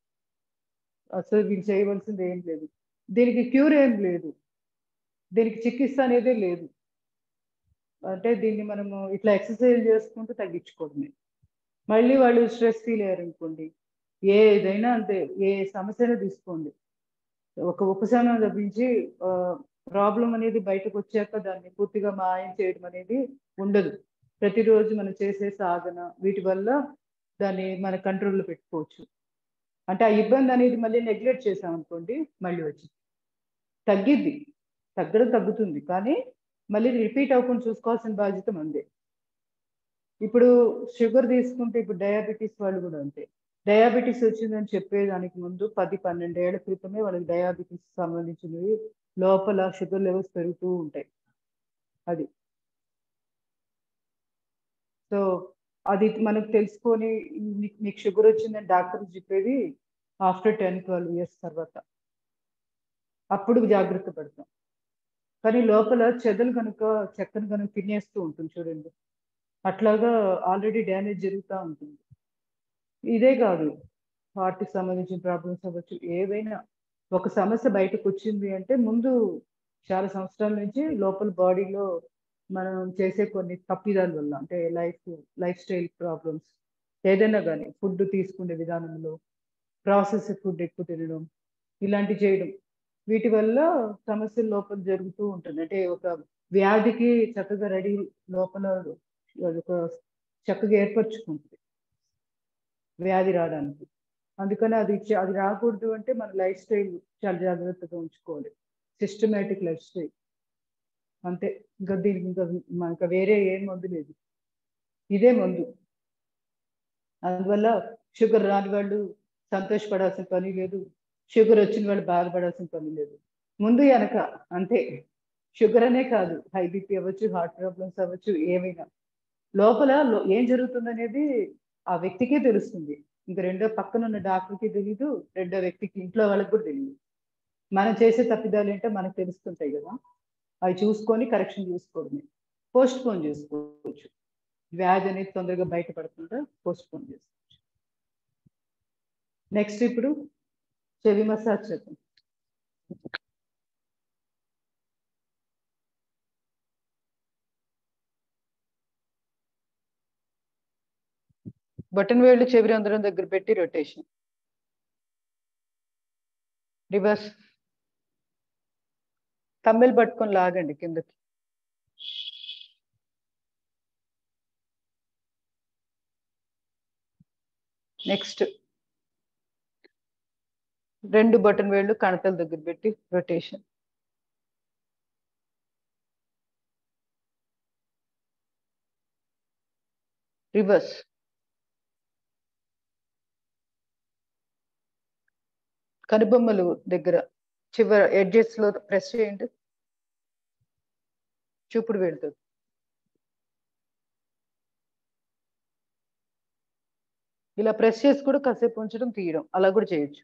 అసలు వీళ్ళు చేయవలసింది ఏం లేదు. దీనికి క్యూర్ ఏం లేదు. దీనికి చికిత్స అనేది లేదు. అంటే దీన్ని మనము ఇట్లా ఎక్సర్సైజ్ చేసుకుంటూ తగ్గించుకోవడమే. మళ్ళీ వాళ్ళు స్ట్రెస్ ఫీల్ అయ్యారు అనుకోండి ఏదైనా అంతే ఏ సమస్యను తీసుకోండి. ఒక ఉపశమనం లభించి ప్రాబ్లం అనేది బయటకు వచ్చాక దాన్ని పూర్తిగా మాయం చేయడం అనేది ఉండదు. ప్రతిరోజు మనం చేసే సాధన వీటి వల్ల దాన్ని మన కంట్రోల్లో పెట్టుకోవచ్చు. అంటే ఆ ఇబ్బంది అనేది మళ్ళీ నెగ్లెక్ట్ చేసామనుకోండి మళ్ళీ వచ్చింది. తగ్గిద్ది. తగ్గడం తగ్గుతుంది. కానీ మళ్ళీ రిపీట్ అవ్వకుండా చూసుకోవాల్సిన బాధ్యత మందే ఇప్పుడు షుగర్ తీసుకుంటే ఇప్పుడు డయాబెటీస్ వాళ్ళు కూడా అంతే. డయాబెటీస్ వచ్చిందని చెప్పేదానికి ముందు పది పన్నెండు ఏళ్ళ క్రితమే వాళ్ళకి డయాబెటీస్ సంబంధించినవి లోపల షుగర్ లెవెల్స్ పెరుగుతూ ఉంటాయి. అది. సో అది మనకు తెలుసుకొని మీకు మీకు షుగర్ వచ్చిందని డాక్టర్ చెప్పేది ఆఫ్టర్ టెన్ ట్వెల్వ్ ఇయర్స్ తర్వాత. అప్పుడు జాగ్రత్త పడతాం. కానీ లోపల చెదలు కనుక చెక్కను కనుక తినేస్తూ ఉంటుంది చూడండి. అట్లాగా ఆల్రెడీ డ్యామేజ్ జరుగుతూ ఉంటుంది. ఇదే కాదు. హార్ట్కి సంబంధించిన ప్రాబ్లమ్స్ అవ్వచ్చు. ఏవైనా ఒక సమస్య బయటకు వచ్చింది అంటే ముందు చాలా సంవత్సరాల నుంచి లోపల బాడీలో మనం చేసే కొన్ని తప్పిదాల వల్ల అంటే లైఫ్ లైఫ్ స్టైల్ ప్రాబ్లమ్స్ ఏదైనా కానీ ఫుడ్ తీసుకునే విధానంలో ప్రాసెస్ ఫుడ్ ఎక్కువ తినడం ఇలాంటివి చేయడం వీటి వల్ల సమస్యలు లోపల జరుగుతూ ఉంటుంది. అంటే ఒక వ్యాధికి చక్కగా రెడీ లోపల ఒక చక్కగా ఏర్పరచుకుంటుంది వ్యాధి రావడానికి. అందుకని అది అది రాకూడదు అంటే మన లైఫ్ స్టైల్ చాలా జాగ్రత్తగా ఉంచుకోవాలి. Systematic lifestyle. అంతే. ఇంకా దీనికి ఇంకా మనకు వేరే ఏం మందు లేదు. ఇదే మందు. అందువల్ల షుగర్ రాని వాళ్ళు సంతోషపడాల్సిన పని లేదు. షుగర్ వచ్చిన వాళ్ళు బాధపడాల్సిన పని లేదు. ముందు వెనక అంతే. షుగర్ అనే కాదు. హై బీపీ అవ్వచ్చు హార్ట్ ప్రాబ్లమ్స్ అవ్వచ్చు ఏమైనా. లోపల ఏం జరుగుతుంది అనేది ఆ వ్యక్తికే తెలుస్తుంది. ఇంకా రెండో పక్కన ఉన్న డాక్టర్కి తెలియదు రెండో వ్యక్తికి ఇంట్లో వాళ్ళకి కూడా తెలియదు మనం చేసే తప్పిదాలు ఏంటో మనకు తెలుస్తుంటాయి కదా. అవి చూసుకొని కరెక్షన్ చూసుకోవడమే. పోస్ట్ పోన్ చేసుకోవచ్చు. వ్యాధి అనేది తొందరగా బయటపడకుండా పోస్ట్ పోన్ చేసుకోవచ్చు. నెక్స్ట్ ఇప్పుడు చెవి మసాజ్ చేద్దాం. బటన్ వేళ్ళు చెవిరి అందరం దగ్గర పెట్టి రొటేషన్. రివర్స్. కమ్మెలు పట్టుకొని లాగండి కిందకి. నెక్స్ట్. రెండు బటన్ వేళ్ళు కణతల దగ్గర పెట్టి రొటేషన్. రివర్స్. కనుబొమ్మలు దగ్గర చివర ఎడ్జెస్లో ప్రెస్ చేయండి. చూపుడు వెళ్తుంది. ఇలా ప్రెస్ చేసి కూడా కాసేపు ఉంచడం తీయడం అలా కూడా చేయొచ్చు.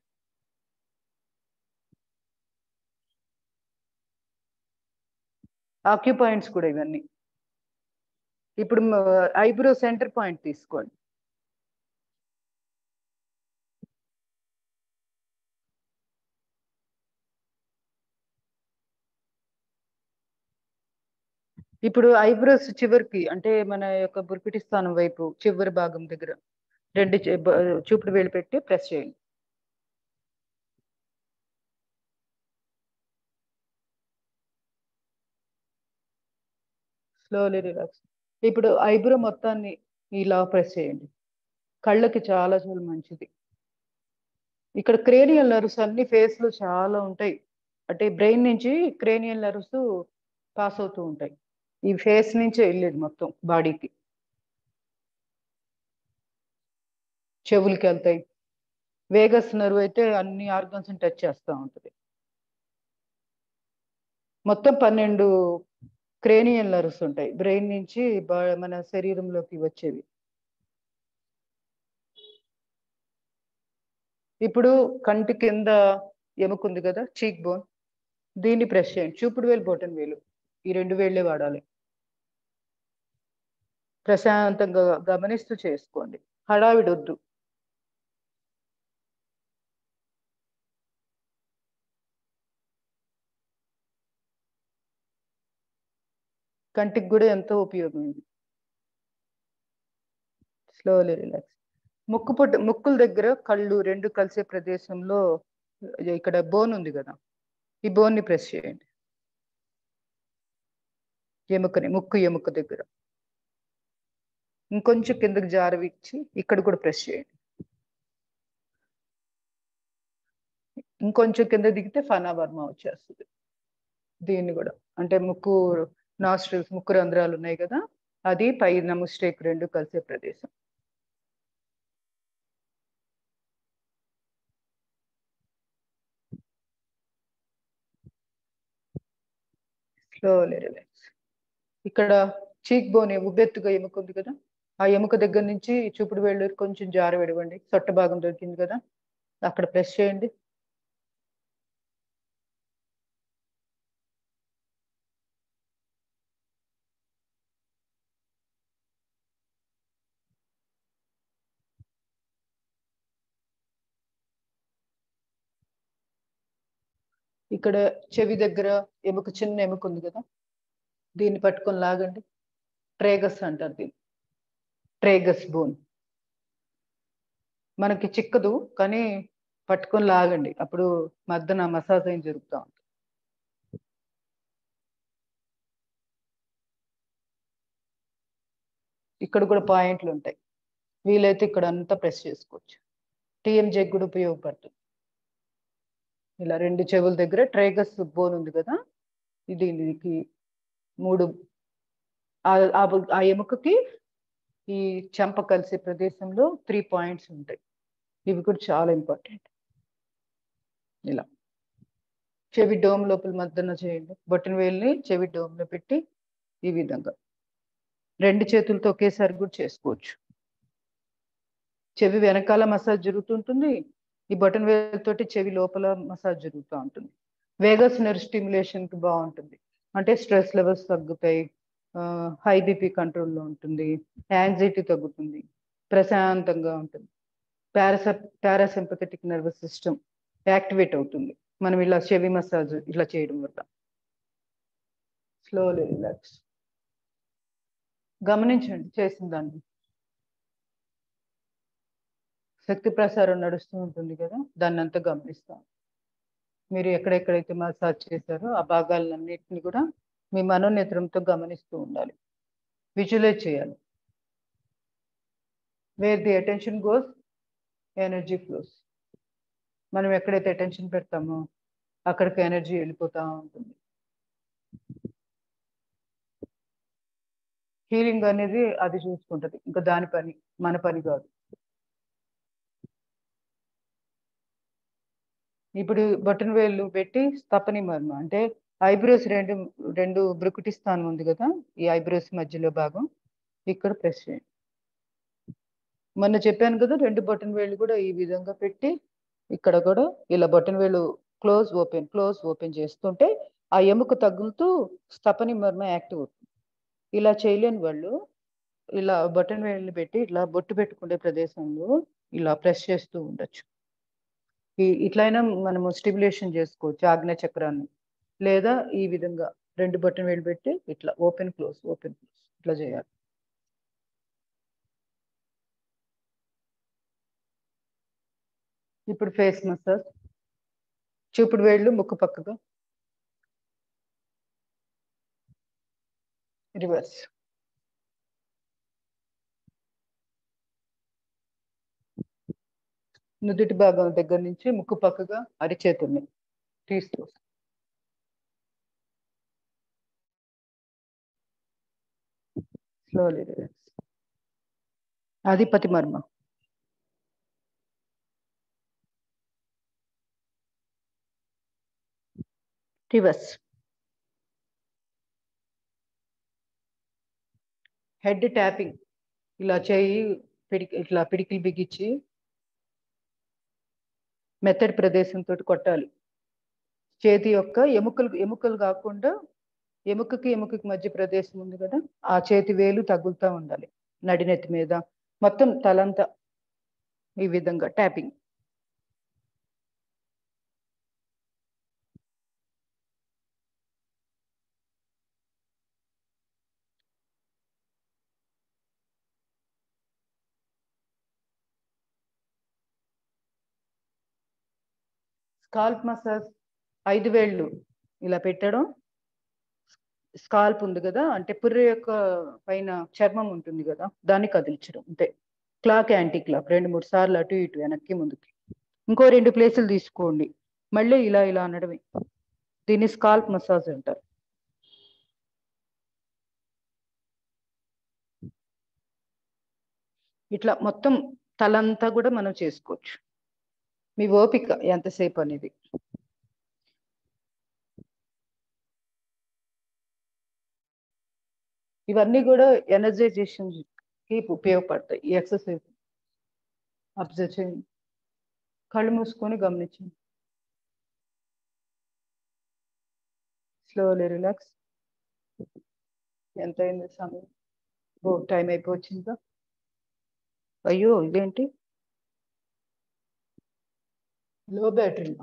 ఆక్యుపాయింట్స్ కూడా ఇవన్నీ. ఇప్పుడు ఐబ్రో సెంటర్ పాయింట్ తీసుకోండి. ఇప్పుడు ఐబ్రోస్ చివరికి అంటే మన యొక్క బుర్పిటి స్థానం వైపు చివరి భాగం దగ్గర రెండు చే- చూపుడు వేలు పెట్టి ప్రెస్ చేయండి. స్లోలీ రిలాక్స్ ఇప్పుడు ఐబ్రో మొత్తాన్ని ఇలా ప్రెస్ చేయండి. కళ్ళకి చాలా చాలా మంచిది. ఇక్కడ క్రేనియల్ నర్వ్స్ అన్ని ఫేస్లో చాలా ఉంటాయి. అంటే బ్రెయిన్ నుంచి క్రేనియల్ నర్వ్స్ పాస్ అవుతూ ఉంటాయి. ఈ ఫేస్ నుంచే వెళ్ళేది మొత్తం బాడీకి. చెవులకి వెళ్తాయి. వేగస్ నర్వ్ అయితే అన్ని ఆర్గన్స్ టచ్ చేస్తూ ఉంటుంది. మొత్తం పన్నెండు క్రేనియల్ నర్వ్స్ ఉంటాయి. బ్రెయిన్ నుంచి మన శరీరంలోకి వచ్చేవి. ఇప్పుడు కంటి కింద ఎముకుంది కదా చీక్ బోన్ దీన్ని ప్రెస్ చేయండి. చూపుడు వేలు బొటన్ వేలు. ఈ రెండు వేళ్ళే వాడాలి. ప్రశాంతంగా గమనిస్తూ చేసుకోండి. హడావిడొద్దు. కంటికి కూడా ఎంతో ఉపయోగం ఇది. స్లోలీ రిలాక్స్ ముక్కు పొట్టు ముక్కుల దగ్గర కళ్ళు రెండు కలిసే ప్రదేశంలో ఇక్కడ బోన్ ఉంది కదా. ఈ బోన్ని ప్రెస్ చేయండి. ఎముకని ముక్కు ఎముక దగ్గర. ఇంకొంచెం కిందకి జారవిచ్చి ఇక్కడ కూడా ప్రెస్ చేయండి. ఇంకొంచెం కింద దిగితే ఫనావర్మ వచ్చేస్తుంది. దీన్ని కూడా. అంటే ముక్కు నాస్ట్రిల్స్ ముక్కు రంధ్రాలు ఉన్నాయి కదా అది పై నముస్టేక్ రెండు కలిసే ప్రదేశం. స్లోలీ రిలాక్స్ ఇక్కడ చీక్ బోన్ ఉబ్బెత్తుగా ఎముక ఉంది కదా. ఆ ఎముక దగ్గర నుంచి చూపుడు వేళ్ళు కొంచెం జార విడవండి. సొట్ట భాగం దొరికింది కదా. అక్కడ ప్రెస్ చేయండి. ఇక్కడ చెవి దగ్గర ఎముక చిన్న ఎముక ఉంది కదా. దీన్ని పట్టుకొని లాగండి. ట్రేగస్ అంటారు దీన్ని. Tragus bone. మనకి చిక్కదు కానీ పట్టుకొని లాగండి. అప్పుడు మధ్యన మసాజ్ అయిన జరుగుతూ ఉంటుంది. ఇక్కడ కూడా పాయింట్లు ఉంటాయి. వీలైతే ఇక్కడ అంతా ప్రెస్ చేసుకోవచ్చు. టీఎంజే కూడా ఉపయోగపడుతుంది. ఇలా రెండు చెవుల దగ్గర ట్రేగస్ బోన్ ఉంది కదా? దీనికి మూడు ఆ- ఎముకకి ఈ చెంప కలిసే ప్రదేశంలో త్రీ పాయింట్స్ ఉంటాయి. ఇవి కూడా చాలా ఇంపార్టెంట్ ఇలా. చెవి డోమ్ లోపల మధ్యన చేయండి. బొట్టిన వేలిని చెవి డోమ్లో పెట్టి ఈ విధంగా. రెండు చేతులతో ఒకేసారి కూడా చేసుకోవచ్చు. చెవి వెనకాల మసాజ్ జరుగుతుంటుంది. ఈ బటన్ వేలతోటి చెవి లోపల మసాజ్ జరుగుతూ ఉంటుంది. వేగస్ నర్వ్ స్టిమ్యులేషన్కి బాగుంటుంది. అంటే స్ట్రెస్ లెవెల్స్ తగ్గుతాయి. హై బీపీ కంట్రోల్లో ఉంటుంది. యాంగ్జైటీ తగ్గుతుంది. ప్రశాంతంగా ఉంటుంది. పారాస పారాసింపథెటిక్ నర్వస్ సిస్టమ్ యాక్టివేట్ అవుతుంది. మనం ఇలా చెవి మసాజ్ ఇట్లా చేయడం వల్ల. Slowly relax. గమనించండి చేసిన దాన్ని. శక్తి ప్రసారం నడుస్తూ ఉంటుంది కదా దాన్ని అంతా గమనిస్తాను మీరు ఎక్కడెక్కడైతే మసాజ్ చేశారో ఆ భాగాలన్నింటినీ కూడా మీ మనోనేత్రంతో గమనిస్తూ ఉండాలి. విజువలైజ్ చేయాలి. Where the attention goes energy flows మనం ఎక్కడైతే అటెన్షన్ పెడతామో అక్కడికి ఎనర్జీ వెళ్ళిపోతూ ఉంటుంది. హీలింగ్ అనేది అది చూసుకుంటుంది. ఇంకా దాని పని మన పని కాదు. ఇప్పుడు బటన్ వేళ్ళు పెట్టి స్తపని మర్మ అంటే ఐబ్రోస్ రెండు రెండు బ్రుకుటి స్థానం ఉంది కదా ఈ ఐబ్రోస్ మధ్యలో భాగం ఇక్కడ ప్రెస్ చేయండి. మొన్న చెప్పాను కదా రెండు బటన్ వేళ్ళు కూడా ఈ విధంగా పెట్టి ఇక్కడ కూడా ఇలా బటన్ వేళ్ళు క్లోజ్ ఓపెన్ క్లోజ్ ఓపెన్ చేస్తుంటే ఆ ఎముక తగులుతూ స్తపని మర్మ యాక్టివ్ అవుతుంది. ఇలా చేయలేని వాళ్ళు ఇలా బటన్ వేళ్ళు పెట్టి ఇట్లా బొట్టు పెట్టుకునే ప్రదేశంలో ఇలా ప్రెస్ చేస్తూ ఉండొచ్చు. ఈ ఇట్లయినా మనము స్టిమ్యులేషన్ చేసుకోవచ్చు ఆజ్ఞ చక్రాన్ని. లేదా ఈ విధంగా రెండు బటన్ వేలు పెట్టి ఇట్లా ఓపెన్ క్లోజ్ ఓపెన్ క్లోజ్ ఇట్లా చేయాలి. ఇప్పుడు ఫేస్ మసాజ్. చూపుడు వేళ్ళు ముక్కు పక్కగా రివర్స్. నుదుటి భాగం దగ్గర నుంచి ముక్కు పక్కగా అరిచేతుల్ని తీస్తూ. స్లోలీ రిలాక్స్ అధిపతి మర్మ. రివర్స్ హెడ్ ట్యాపింగ్ ఇలా చేయి పిడికి ఇట్లా పిడికిలు బిగించి మెత్తడి ప్రదేశంతో కొట్టాలి. చేతి యొక్క ఎముకలు ఎముకలు కాకుండా ఎముకకి ఎముకకి మధ్య ప్రదేశం ఉంది కదా ఆ చేతి వేలు తగులుతూ ఉండాలి. నడినెత్తి మీద మొత్తం తలంతా ఈ విధంగా ట్యాపింగ్. స్కాల్ప్ మసాజ్ ఐదు వేళ్ళు ఇలా పెట్టడం. స్కాల్ప్ ఉంది కదా అంటే పుర్రె యొక్క పైన చర్మం ఉంటుంది కదా దాన్ని కదిలించడం అంతే. క్లాక్ యాంటీ క్లాక్ రెండు మూడు సార్లు అటు ఇటు వెనక్కి ముందుకి. ఇంకో రెండు ప్లేసులు తీసుకోండి. మళ్ళీ ఇలా ఇలా అనడమే. దీన్ని స్కాల్ప్ మసాజ్ అంటారు. ఇట్లా మొత్తం తలంతా కూడా మనం చేసుకోవచ్చు. మీ ఓపిక ఎంతసేపు అనేది ఇవన్నీ కూడా ఎనర్జైజేషన్కి ఉపయోగపడతాయి ఈ ఎక్సర్సైజ్ అబ్జర్వ్ చేయండి కళ్ళు మూసుకొని గమనించండి స్లోలీ రిలాక్స్ ఎంత అయింది సమయం ఓ టైం అయిపోవచ్చిందా అయ్యో ఇదేంటి లో బ్యాటరీ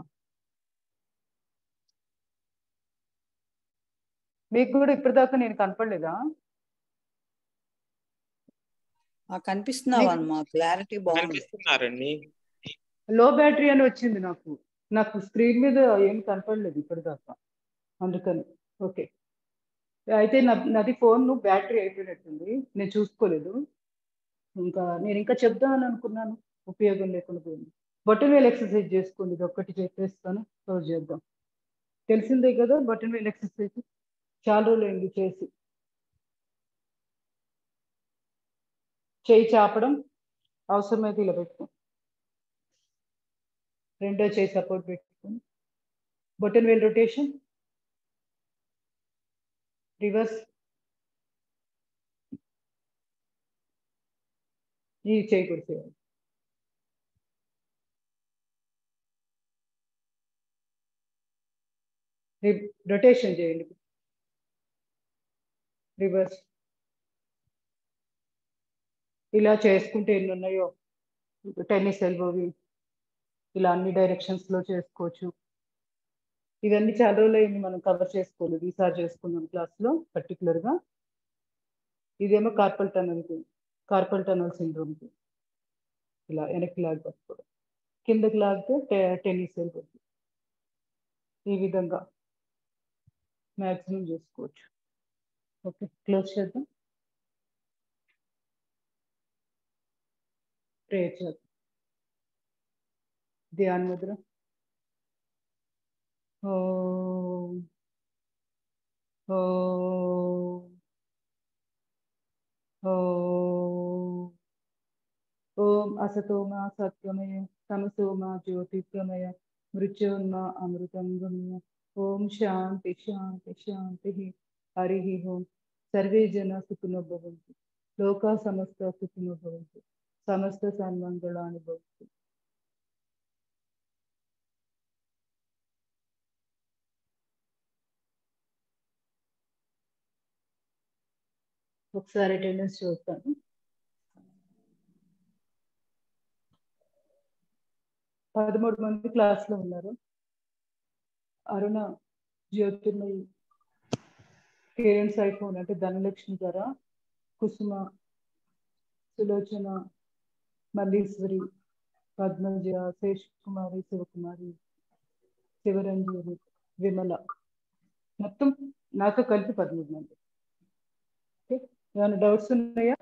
మీకు కూడా ఇప్పటిదాకా నేను కనపడలేదా? ఆ కనిపిస్తున్నావా అమ్మా? క్లారిటీ బాగుంది. కనిపిస్తున్నారండి. లో బ్యాటరీ అని వచ్చింది నాకు. నాకు స్క్రీన్ మీద ఏం కనపడలేదు ఇప్పటిదాకా. అందుకని. ఓకే. అయితే నాది ఫోన్ బ్యాటరీ అయిపోయినట్టుంది. నేను చూసుకోలేదు. ఇంకా నేను ఇంకా చెప్దామని అనుకున్నాను. ఉపయోగం లేకుండా పోయింది. బటన్ వేలు ఎక్సర్సైజ్ చేసుకోండి ఇది ఒక్కటి చెప్పేస్తాను క్లోజ్ చేద్దాం. తెలిసిందే కదా బటన్ వేలు ఎక్సర్సైజ్ చాలా రోజులు చేసి. చేయి చాపడం అవసరమైతే ఇలా పెట్టుకో. రెండో చేయి సపోర్ట్ పెట్టుకొని బటన్ వేల్ రొటేషన్. రివర్స్. ఈ చేయి కూడా చేయాలి రొటేషన్ చేయండి. రివర్స్ ఇలా చేసుకుంటే ఎన్ని ఉన్నాయో టెన్నిస్ ఎల్బోవి ఇలా అన్ని డైరెక్షన్స్లో చేసుకోవచ్చు. ఇవన్నీ చాలా రోజులు మనం కవర్ చేసుకోలేదు. ఈసారి చేసుకున్నాం క్లాస్లో పర్టికులర్గా పర్టికులర్గా. ఇదేమో కార్పల్ టనల్ కార్పల్ టనల్ సిండ్రోమ్కి ఇలా వెనక్కి లాగ్ పట్టుకోవడం. కిందకి లాగితే టె- టెన్నిస్ వెళ్ళిపోతుంది ఈ విధంగా. మ్యాక్సిమం చేసుకోవచ్చు ఓకే క్లోజ్ చేద్దాం ప్రే చేద్దాం ధ్యాన ముద్ర ఓం ఓం ఓం ఓం అసతోమ సత్యమయ తమసోమ జ్యోతిర్గమయ మృత్యోన్మ అమృతం గమయ ఓం శాంతి శాంతి శాంతి హరి ఓం. సర్వే జన సుఖినో భవంతు లోకా సమస్త సుఖినో భవంతు సమస్త సన్మంగళాన్ని భవంతు. ఒకసారి అటెండెన్స్ చూస్తాను. పదమూడు మంది క్లాస్లో ఉన్నారు. అరుణ జ్యోతిర్మయి పేరెంట్స్ సైఫోన్ అంటే ధనలక్ష్మి ధర కుసుమ సులోచన మల్లీశ్వరి పద్మజ శేష్ కుమారి శివకుమారి శివరంజని విమల. మొత్తం నాతో కలిపి పదమూడు మంది. ఓకే ఏమైనా డౌట్స్ ఉన్నాయా?